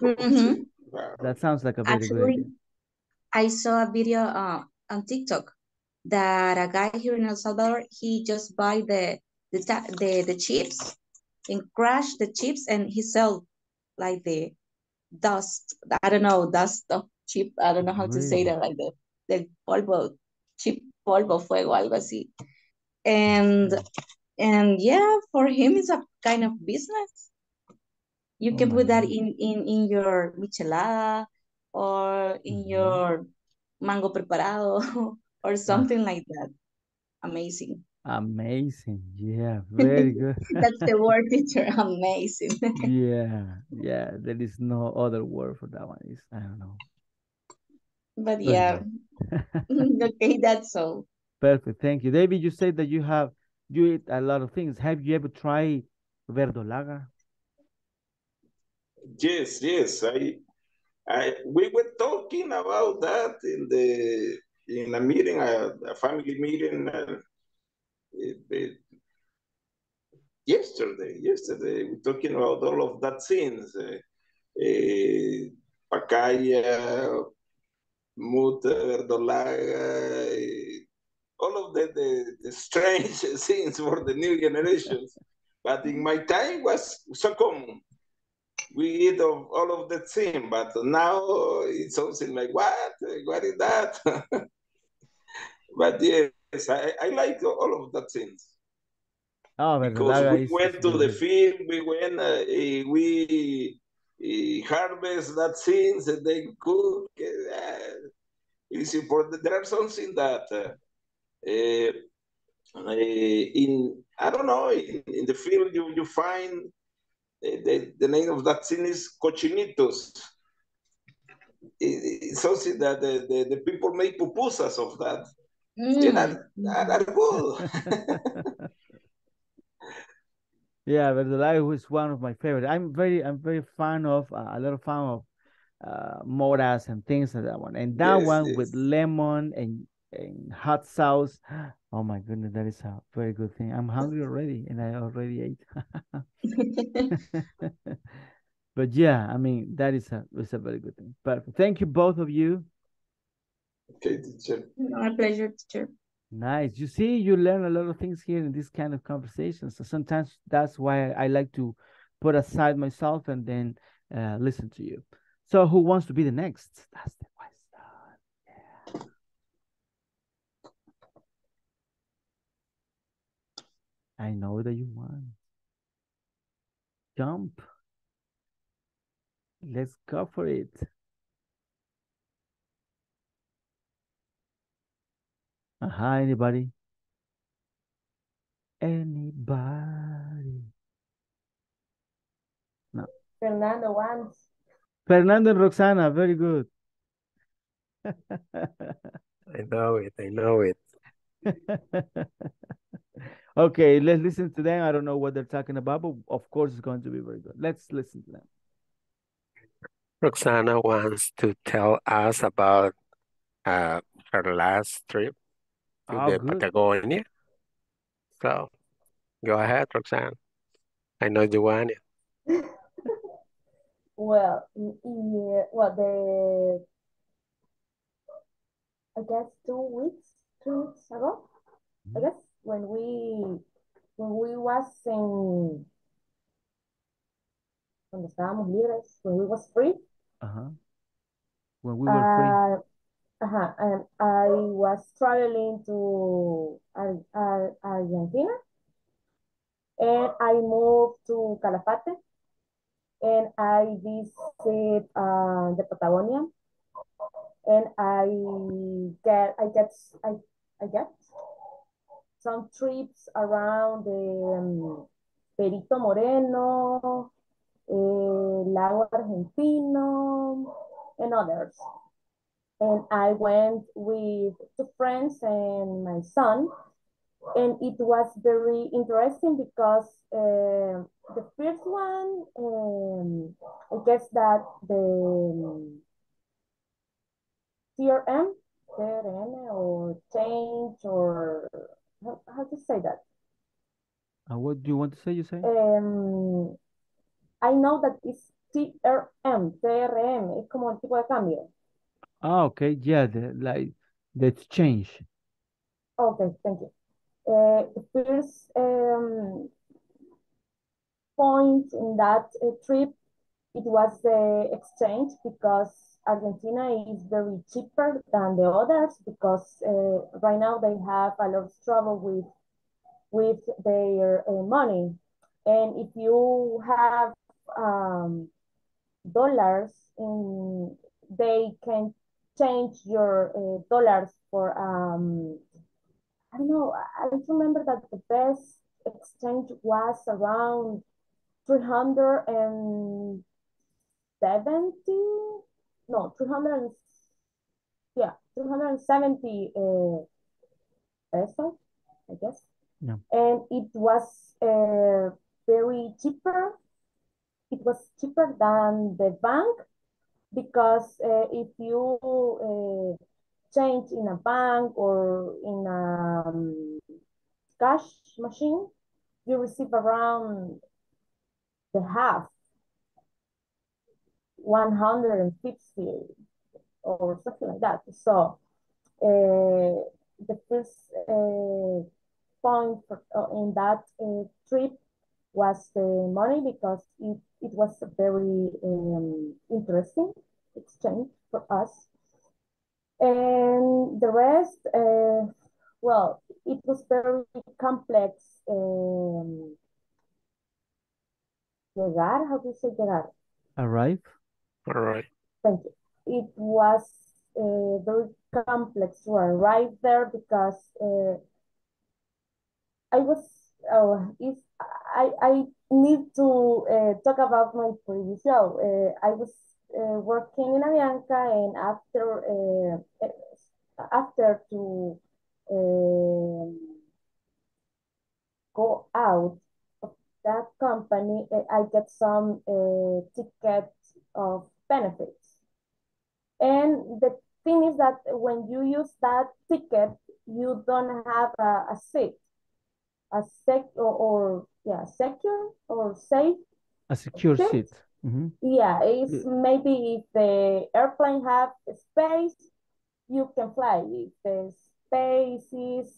Mhm. That sounds like a very good Actually, idea. I saw a video uh, on TikTok that a guy here in El Salvador, he just buy the the the, the chips and crush the chips and he sell like the dust. I don't know, dust of chip. I don't know how to say that like the, del polvo, chip polvo fuego, algo así. And and yeah, for him it's a kind of business. You Oh can put that in in in your michelada or in Mhm. your mango preparado or Ah, something like that. Amazing. Amazing. Yeah, very good. That's the word, teacher. Amazing. Yeah, yeah. There is no other word for that one. It's, I don't know. But yeah, okay, that's all. Perfect. Thank you. David, you said that you have you eat a lot of things. Have you ever tried verdolaga? Yes, yes. I, I, we were talking about that in the in a meeting, a, a family meeting, uh, it- it- yesterday. Yesterday, we talking about all of that things. Uh, uh, pacaya, muta, verdolaga, eh, all of the, the, the strange things for the new generations. But in my time was so common. We eat of all of the thing, but now it's something like what? What is that? but yes, I, I like all of that things Oh, because we went to the field, we went, uh, eh, we eh, harvest that things and they cook. Uh, it's important. There are something that uh, eh, eh, in I don't know in, in the field you you find eh, the, the name of that thing is cochinitos. It- It's something that the, the, the people make pupusas of that. Mm. are, are good. Yeah, verdolaga is one of my favorite. I'm very, I'm very fan of uh, a lot of fan of uh, moras and things like that one. And that yes, one with lemon and and hot sauce. Oh my goodness, that is a very good thing. I'm hungry already, and I already ate. But yeah, I mean that is a is a very good thing. But thank you both of you. Okay, teacher. My pleasure, teacher. Nice. You see, you learn a lot of things here in this kind of conversations. So sometimes that's why I like to put aside myself and then uh, listen to you. So who wants to be the next? That's the question. Yeah. I know that you want. Jump. Let's go for it. Uh-huh, anybody? Anybody? No. Fernando wants. Fernando and Roxana, very good. I know it. I know it. Okay, let's listen to them. I don't know what they're talking about, but of course it's going to be very good. Let's listen to them. Roxana wants to tell us about uh, her last trip to Oh, the good. Patagonia. So go ahead, Roxanne. I know you want it. Well, yeah, well, the I guess two weeks, two weeks ago, I guess when we when we was in cuando estábamos libres, when we was free, Uh-huh. When we were free. uh, uh-huh, and I was traveling to Ar Ar Argentina, and I moved to Calafate, and I visit uh, the Patagonia, and I get I get I I get some trips around the um, Perito Moreno, eh, Lago Argentino, and others. And I went with two friends and my son, and it was very interesting because uh, the first one, um, I guess that the CRM, TRM, TRM or change or how, how to say that? Uh, what do you want to say? You say? Um, I know that it's TRM, TRM, es como el tipo de cambio. Ah, okay. Yeah, the like the exchange. Okay, thank you. Uh, the first um, point in that uh, trip, it was the exchange because Argentina is very cheaper than the others because uh, right now they have a lot of trouble with with their uh, money. And if you have um, dollars, in, they can change your uh, dollars for, um, I don't know, I remember that the best exchange was around 370, no, 300, yeah, 370 uh, pesos, I guess. Yeah. And it was uh, very cheaper. It was cheaper than the bank because uh, if you uh, change in a bank or in a um, cash machine, you receive around the half, 150 or something like that. So uh, the first uh, point for, uh, in that uh, trip was the money because it, it was a very um, interesting exchange for us. And the rest, uh, well, it was very complex. Um, llegar, how do you say llegar? Arrive. All right. Thank you. It was uh, very complex to arrive there because uh, I was, oh, if I, I need to uh, talk about my previous job. Uh, I was uh, working in Avianca and after, uh, after to um, go out of that company, uh, I get some uh, tickets of benefits. And the thing is that when you use that ticket, you don't have a, a seat a sec or, or yeah secure or safe a secure seat. seat mm -hmm. yeah it's maybe if the airplane have space you can fly if the space is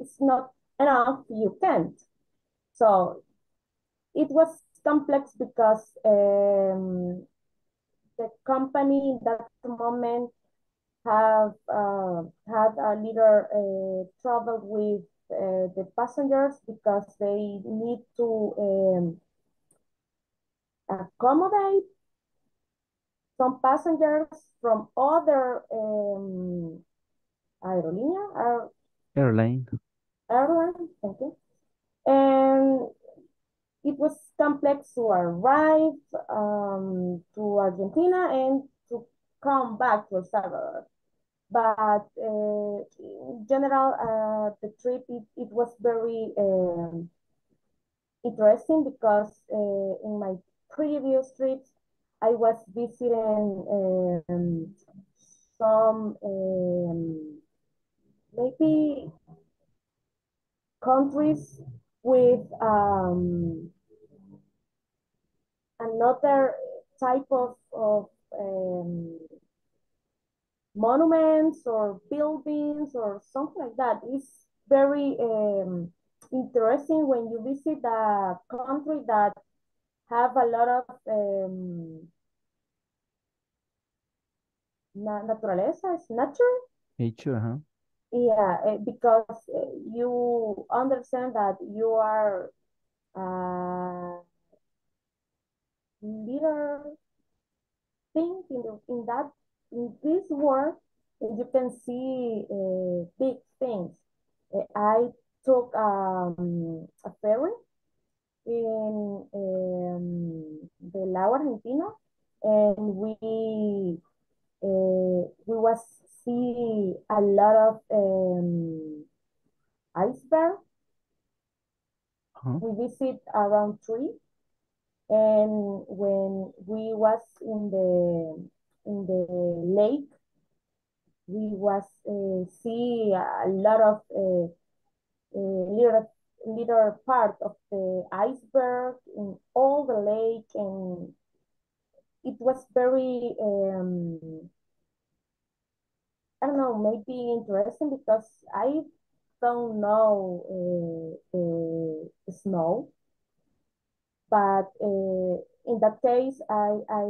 it's not enough you can't so it was complex because um, the company in that moment have uh, had a little uh, trouble with uh, the passengers because they need to um, accommodate some passengers from other um, aerolínea, aer airline. Airline, thank you. And it was complex to arrive um, to Argentina and to come back to El Salvador but uh, in general, uh, the trip, it, it was very um, interesting because uh, in my previous trips, I was visiting um, some um, maybe countries with um, another type of, of um, monuments or buildings or something like that. It's very um, interesting when you visit a country that have a lot of um, na naturaleza, it's nature. Nature, huh? Yeah, eh, because eh, you understand that you are uh, little thing in, the, in that in this work, you can see uh, big things. Uh, I took um, a ferry in um, the Lago Argentino, and we uh, we was see a lot of um, iceberg. Huh? We visit around three, and when we was in the in the lake, we was uh, see a lot of uh, little little part of the iceberg in all the lake, and it was very um, I don't know, maybe interesting because I don't know uh, snow, but uh, in that case, I I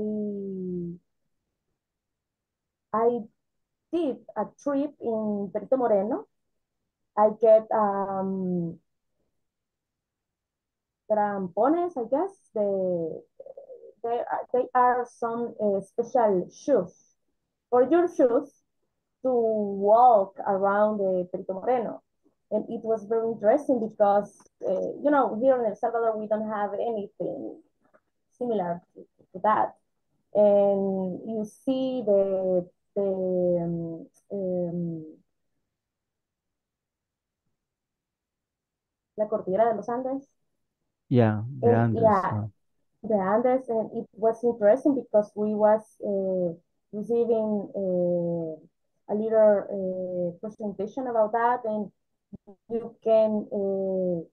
I did a trip in Perito Moreno. I get um, crampones, I guess. The, they, they are some uh, special shoes for your shoes to walk around the Perito Moreno. And it was very interesting because, uh, you know, here in El Salvador, we don't have anything similar to, to that. And you see the, um, um, La Cordillera de los Andes. Yeah, the And Andes. yeah, the Andes, and it was interesting because we was uh, receiving uh, a little uh, presentation about that, and you can uh,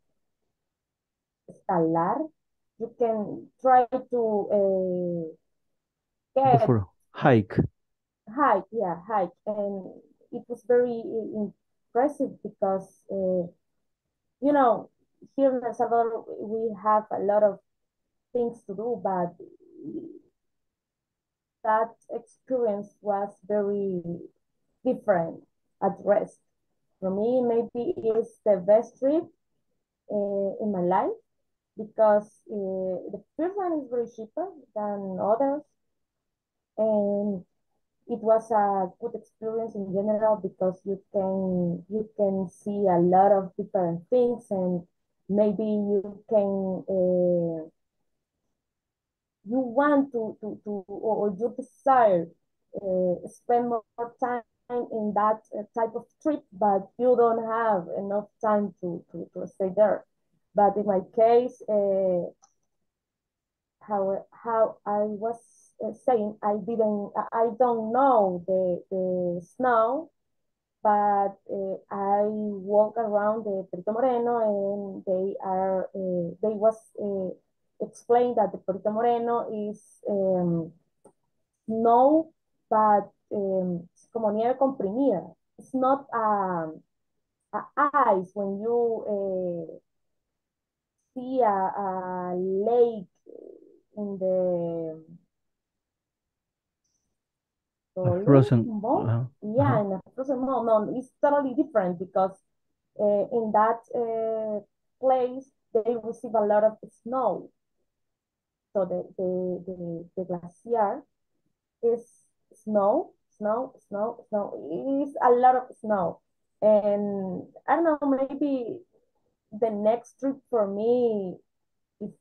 escalar, you can try to uh, go get for a hike. Hike, yeah, hike, and it was very impressive because uh, you know here in El Salvador we have a lot of things to do, but that experience was very different at rest. For me, maybe it's the best trip uh, in my life because uh, the first one is very cheaper than others, and it was a good experience in general because you can you can see a lot of different things and maybe you can uh, you want to, to, to or you desire uh, spend more time in that type of trip, but you don't have enough time to, to, to stay there. But in my case, uh, how, how I was saying, I didn't, I don't know the, the snow, but uh, I walk around the Perito Moreno and they are, uh, they was uh, explained that the Perito Moreno is um, snow, but um, como nieve comprimida. It's not um, ice when you uh, see a, a lake in the A frozen. Uh, Yeah, uh-huh. in a frozen mode. No, it's totally different because uh, in that uh, place they receive a lot of snow. So the, the, the, the glacier is snow, snow, snow, snow. It is a lot of snow. And I don't know, maybe the next trip for me, if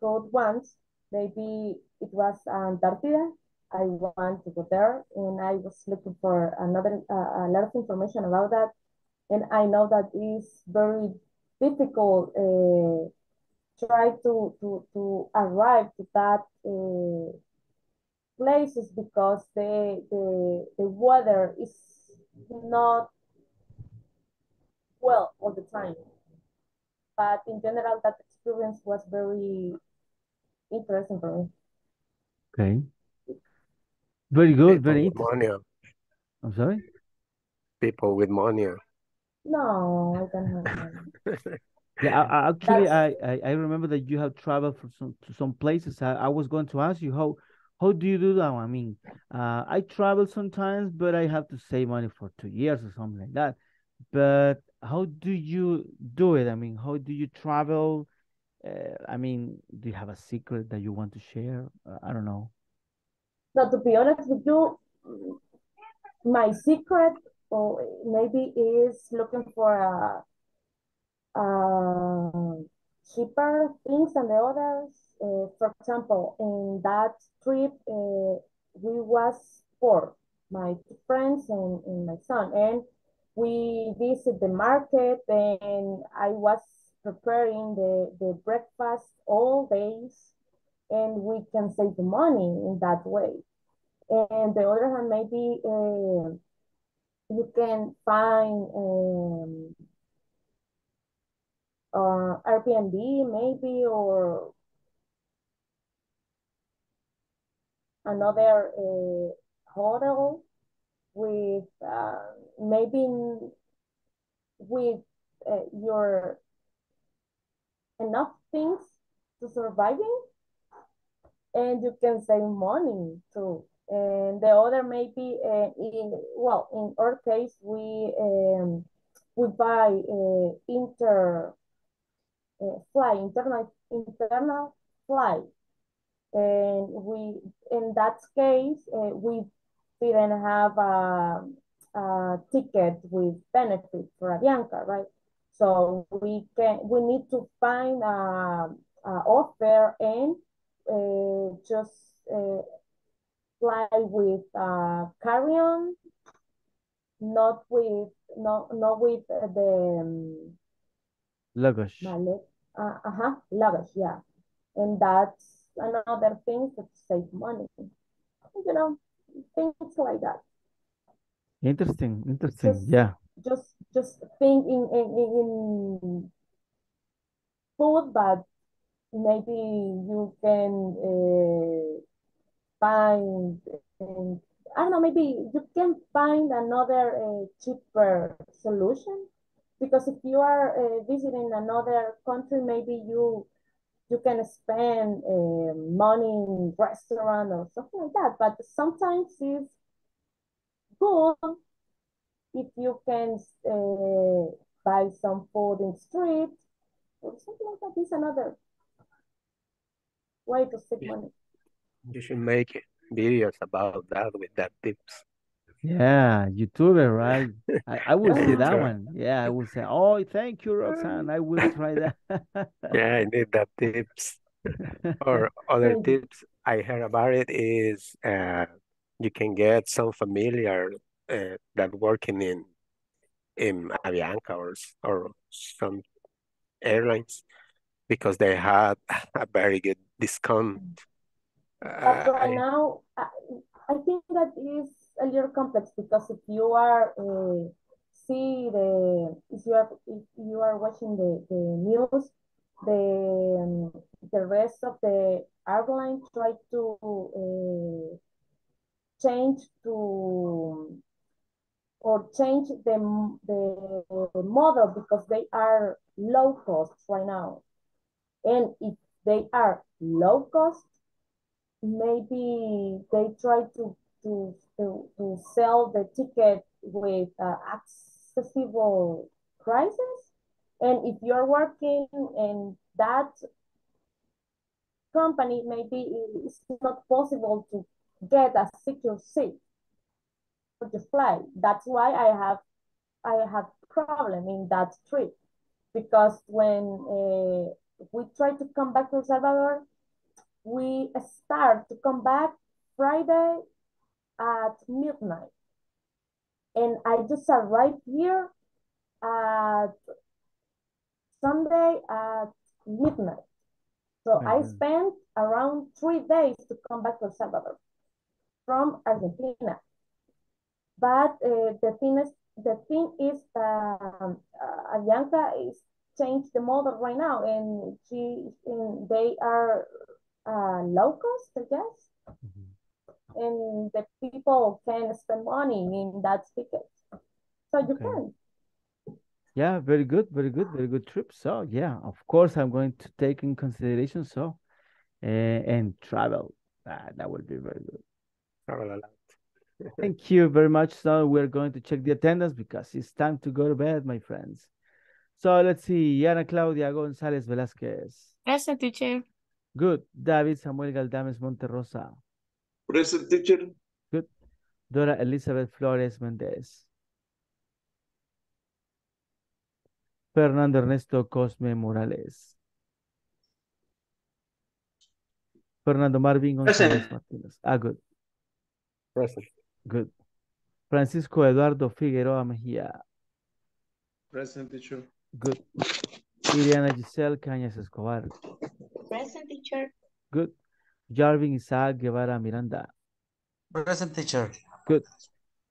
go once, maybe it was Antarctica. I want to go there, and I was looking for another uh, a lot of information about that. And I know that it's very difficult uh, try to to to arrive to that uh, places because the the the weather is not well all the time. But in general, that experience was very interesting for me. Okay. Very good. People Very with interesting. money, I'm sorry. people with money. No, I don't have money. Yeah, I, I actually, I, I, I remember that you have traveled for some to some places. I, I was going to ask you how how do you do that? I mean, uh, I travel sometimes, but I have to save money for two years or something like that. But how do you do it? I mean, how do you travel? Uh, I mean, do you have a secret that you want to share? Uh, I don't know. No, to be honest with you, my secret or maybe is looking for a uh, cheaper things than the others. Uh, for example, in that trip, uh, we was four, my friends and, and my son, and we visit the market and I was preparing the, the breakfast all days and we can save money in that way. And the other hand, maybe uh, you can find um, uh, Airbnb maybe or another uh, hotel with uh, maybe with uh, your enough things to surviving and you can save money too and the other maybe uh, in well in our case we um, we buy uh, inter uh, fly internal internal flight and we in that case uh, we didn't have a, a ticket with benefit for Avianca, right? So we can we need to find a, a offer and uh, just uh, fly with uh, carry-on, not with not not with the um, Luggage. mallet, uh, uh-huh, luggage, yeah. And that's another thing to save money. You know, things like that. Interesting, interesting. Just Yeah. just just think in in, in food, but maybe you can uh, find um, I don't know, maybe you can find another uh, cheaper solution because if you are uh, visiting another country, maybe you you can spend uh, money in restaurant or something like that. But sometimes it's good if you can uh, buy some food in street or something like that. Is another way to save money. You should make videos about that with that tips. Yeah, YouTuber, right? I, I will see that one. Yeah, I will say, oh, thank you, Roxanne. I will try that. Yeah, I need that tips. Or other tips I heard about it is uh, you can get some familiar uh, that working in in Avianca or or some airlines because they had a very good discount. But Uh, right I now, I, I think that is a little complex because if you are uh, see the if you are if you are watching the, the news, the um, the rest of the airline try to uh, change to or change the the model because they are low cost right now, and if they are low cost maybe they try to to to, to sell the ticket with uh, accessible prices. And if you're working in that company maybe it's not possible to get a secure seat for the flight. That's why i have i have problem in that trip. Because when uh, we try to come back to el salvador we start to come back Friday at midnight. And I just arrived here at Sunday at midnight. So I Mhm. spent around three days to come back to El Salvador from Argentina. But uh, the thing is, the thing is, um, uh, Avianca is changed the model right now, and she, and they are uh, low cost, I guess, Mhm. and the people can spend money in that ticket. So you Okay. can. Yeah, very good, very good, very good trip. So yeah, of course I'm going to take in consideration. So uh, and travel. Ah, that would be very good. travel a lot. Thank you very much. So we're going to check the attendance because it's time to go to bed, my friends. So let's see. Ana Claudia González Velázquez. Present teacher. Good. David Samuel Galdames Monterrosa. Present teacher. Good. Dora Elizabeth Flores Mendez. Fernando Ernesto Cosme Morales. Fernando Marvin González Present. Martínez. Ah, good, Present. good. Francisco Eduardo Figueroa Mejía. Present teacher. Good. Iriana Giselle Cañas Escobar. Present teacher. Good. Jarvin Isaac Guevara Miranda. Present teacher. Good.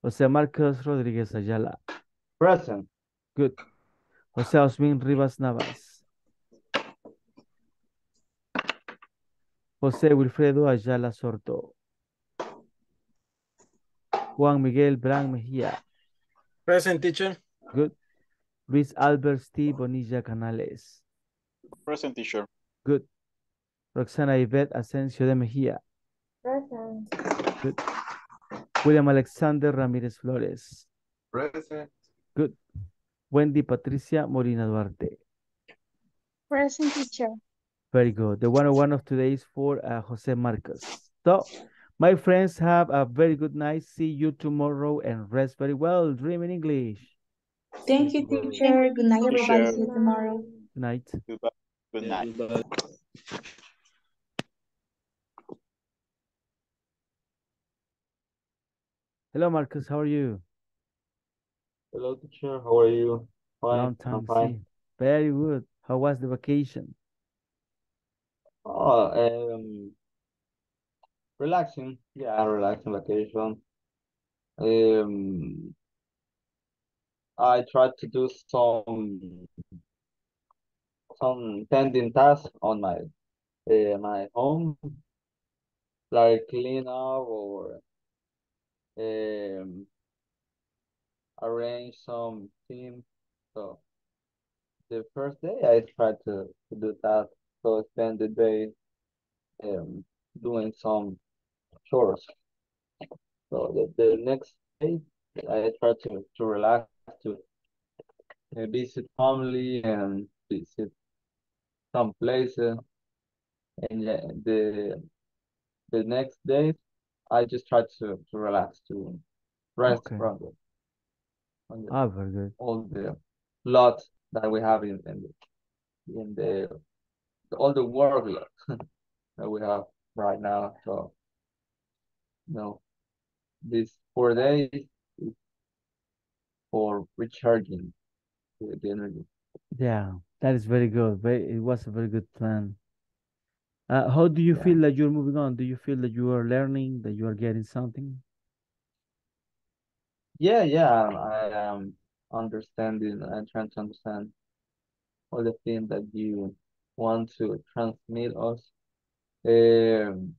José Marcos Rodríguez Ayala. Present. Good. José Osmin Rivas Navas. José Wilfredo Ayala Sorto. Juan Miguel Bran Mejía. Present teacher. Good. Luis Albert Steve Bonilla Canales. Present teacher. Good. Roxana Yvette Ascencio de Mejía. Present. Good. William Alexander Ramirez Flores. Present. Good. Wendy Patricia Molina Duarte. Present teacher. Very good. The one on one of today is for uh, Jose Marcos. So, my friends, have a very good night. See you tomorrow and rest very well. Dream in English. Thank you, teacher. Good night, everybody. See you tomorrow. Good night. Goodbye. Good night. Hello, Marcus. How are you? Hello, teacher. How are you? Fine. Long time I'm fine. see. Very good. How was the vacation? Oh, um, relaxing. Yeah, relaxing vacation. Um, I tried to do some some pending tasks on my uh, my home, like clean up or um arrange some things. So the first day I tried to, to do that. So I spend the day um doing some chores. So the, the next day I try to, to relax, to uh, visit family and visit some places. And yeah, the the next day I just try to, to relax, to rest Okay. from the, the, Ah, very good. all the lot that we have in, in the in the all the work lot that we have right now. So you know, these four days for recharging the, energy. Yeah, that is very good. Very, it was a very good plan. Uh, how do you Yeah. feel that you're moving on? Do you feel that you are learning, that you are getting something? Yeah, yeah, I am understanding. I'm trying to understand all the things that you want to transmit us. Um,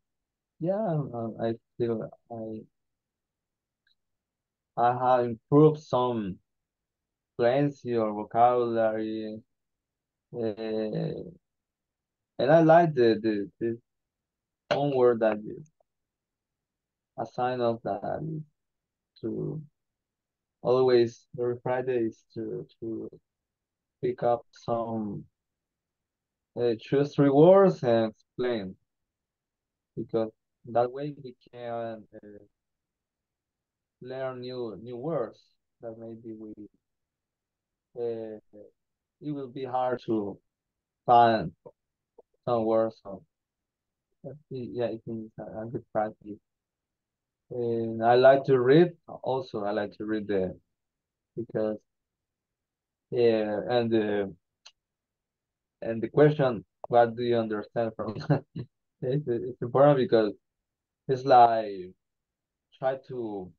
yeah, um, I feel I I have improved some fluency or vocabulary, uh, and I like the the the homework that a sign of that is to always every Friday is to to pick up some uh, choose three words and explain because that way we can uh, learn new new words that maybe we uh, it will be hard to find some words so uh, yeah I think it's a, good practice. And I like to read also I like to read the because yeah and the and the question what do you understand from it's, it's important because it's like try to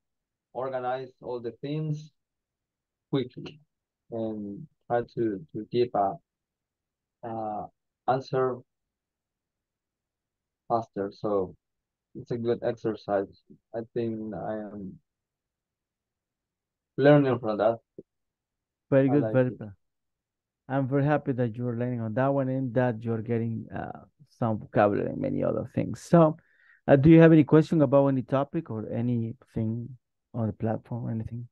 organize all the things quickly and try to to give a uh answer faster. So it's a good exercise. I think I am learning from that. Very good, like very it. good. I'm very happy that you're learning on that one and that you're getting uh, some vocabulary and many other things. So, uh, do you have any question about any topic or anything on the platform or anything?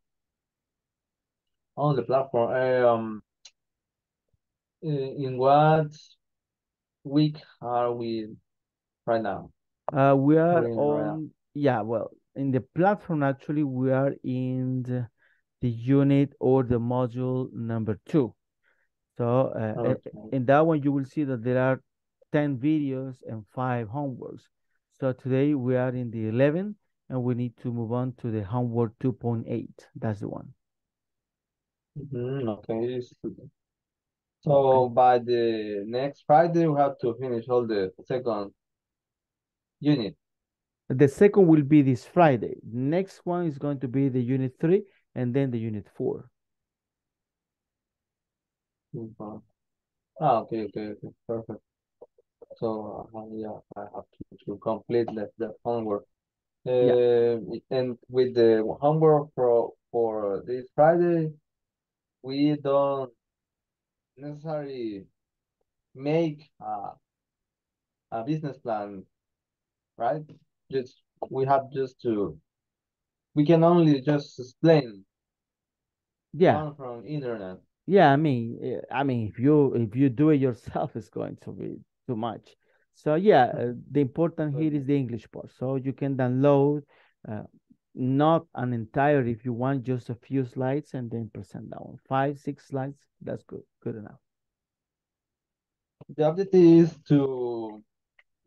on the platform um in in what week are we right now Uh, we are We're in right on, yeah, well, in the platform, actually, we are in the, the unit or the module number two. So, uh, Okay. in, that one, you will see that there are 10 videos and five homeworks. So today we are in the 11 and we need to move on to the homework 2.8. That's the one. Mhm, okay. So by the next Friday, we have to finish all the second unit. The second will be this Friday. Next one is going to be the unit three and then the unit four. Mhm. Ah, okay, okay, okay, perfect. So uh, yeah, I have to, to complete the, the homework. Uh, and with the homework for for this Friday, we don't necessarily make a, a business plan, right? just we have just to we can only just explain Yeah. from internet. Yeah, I mean, I mean, if you if you do it yourself, it's going to be too much. So yeah, uh, the important here is the English part. So you can download, uh, not an entire. If you want just a few slides, and then present that one. Five, six slides. That's good. Good enough. The objective is to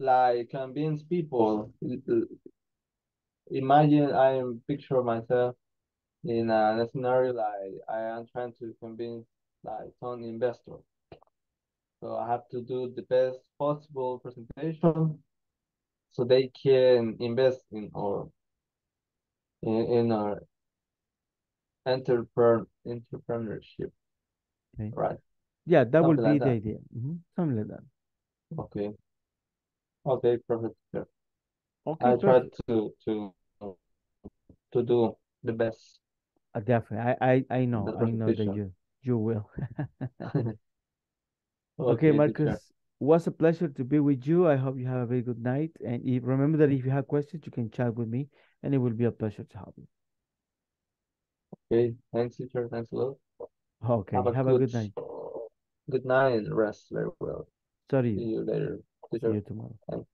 like convince people. Imagine I am picture myself in a scenario like I am trying to convince like some investor. So I have to do the best possible presentation so they can invest in our in, in our entrepreneur entrepreneurship. Okay. Right. Yeah, that Something be like the that. idea. Mhm, Something like that. Okay. Okay, perfect. Okay, I try to to to do the best. Uh, definitely. I, I, I know. I know that you you will. Okay, Okay, teacher. Marcus, was a pleasure to be with you. I hope you have a very good night. And if, remember that if you have questions, you can chat with me, and it will be a pleasure to help you. Okay, thanks, teacher. Thanks a lot. Okay, Have a have a good good night. good night and rest very well. Sorry. See you later, See you tomorrow. Thanks.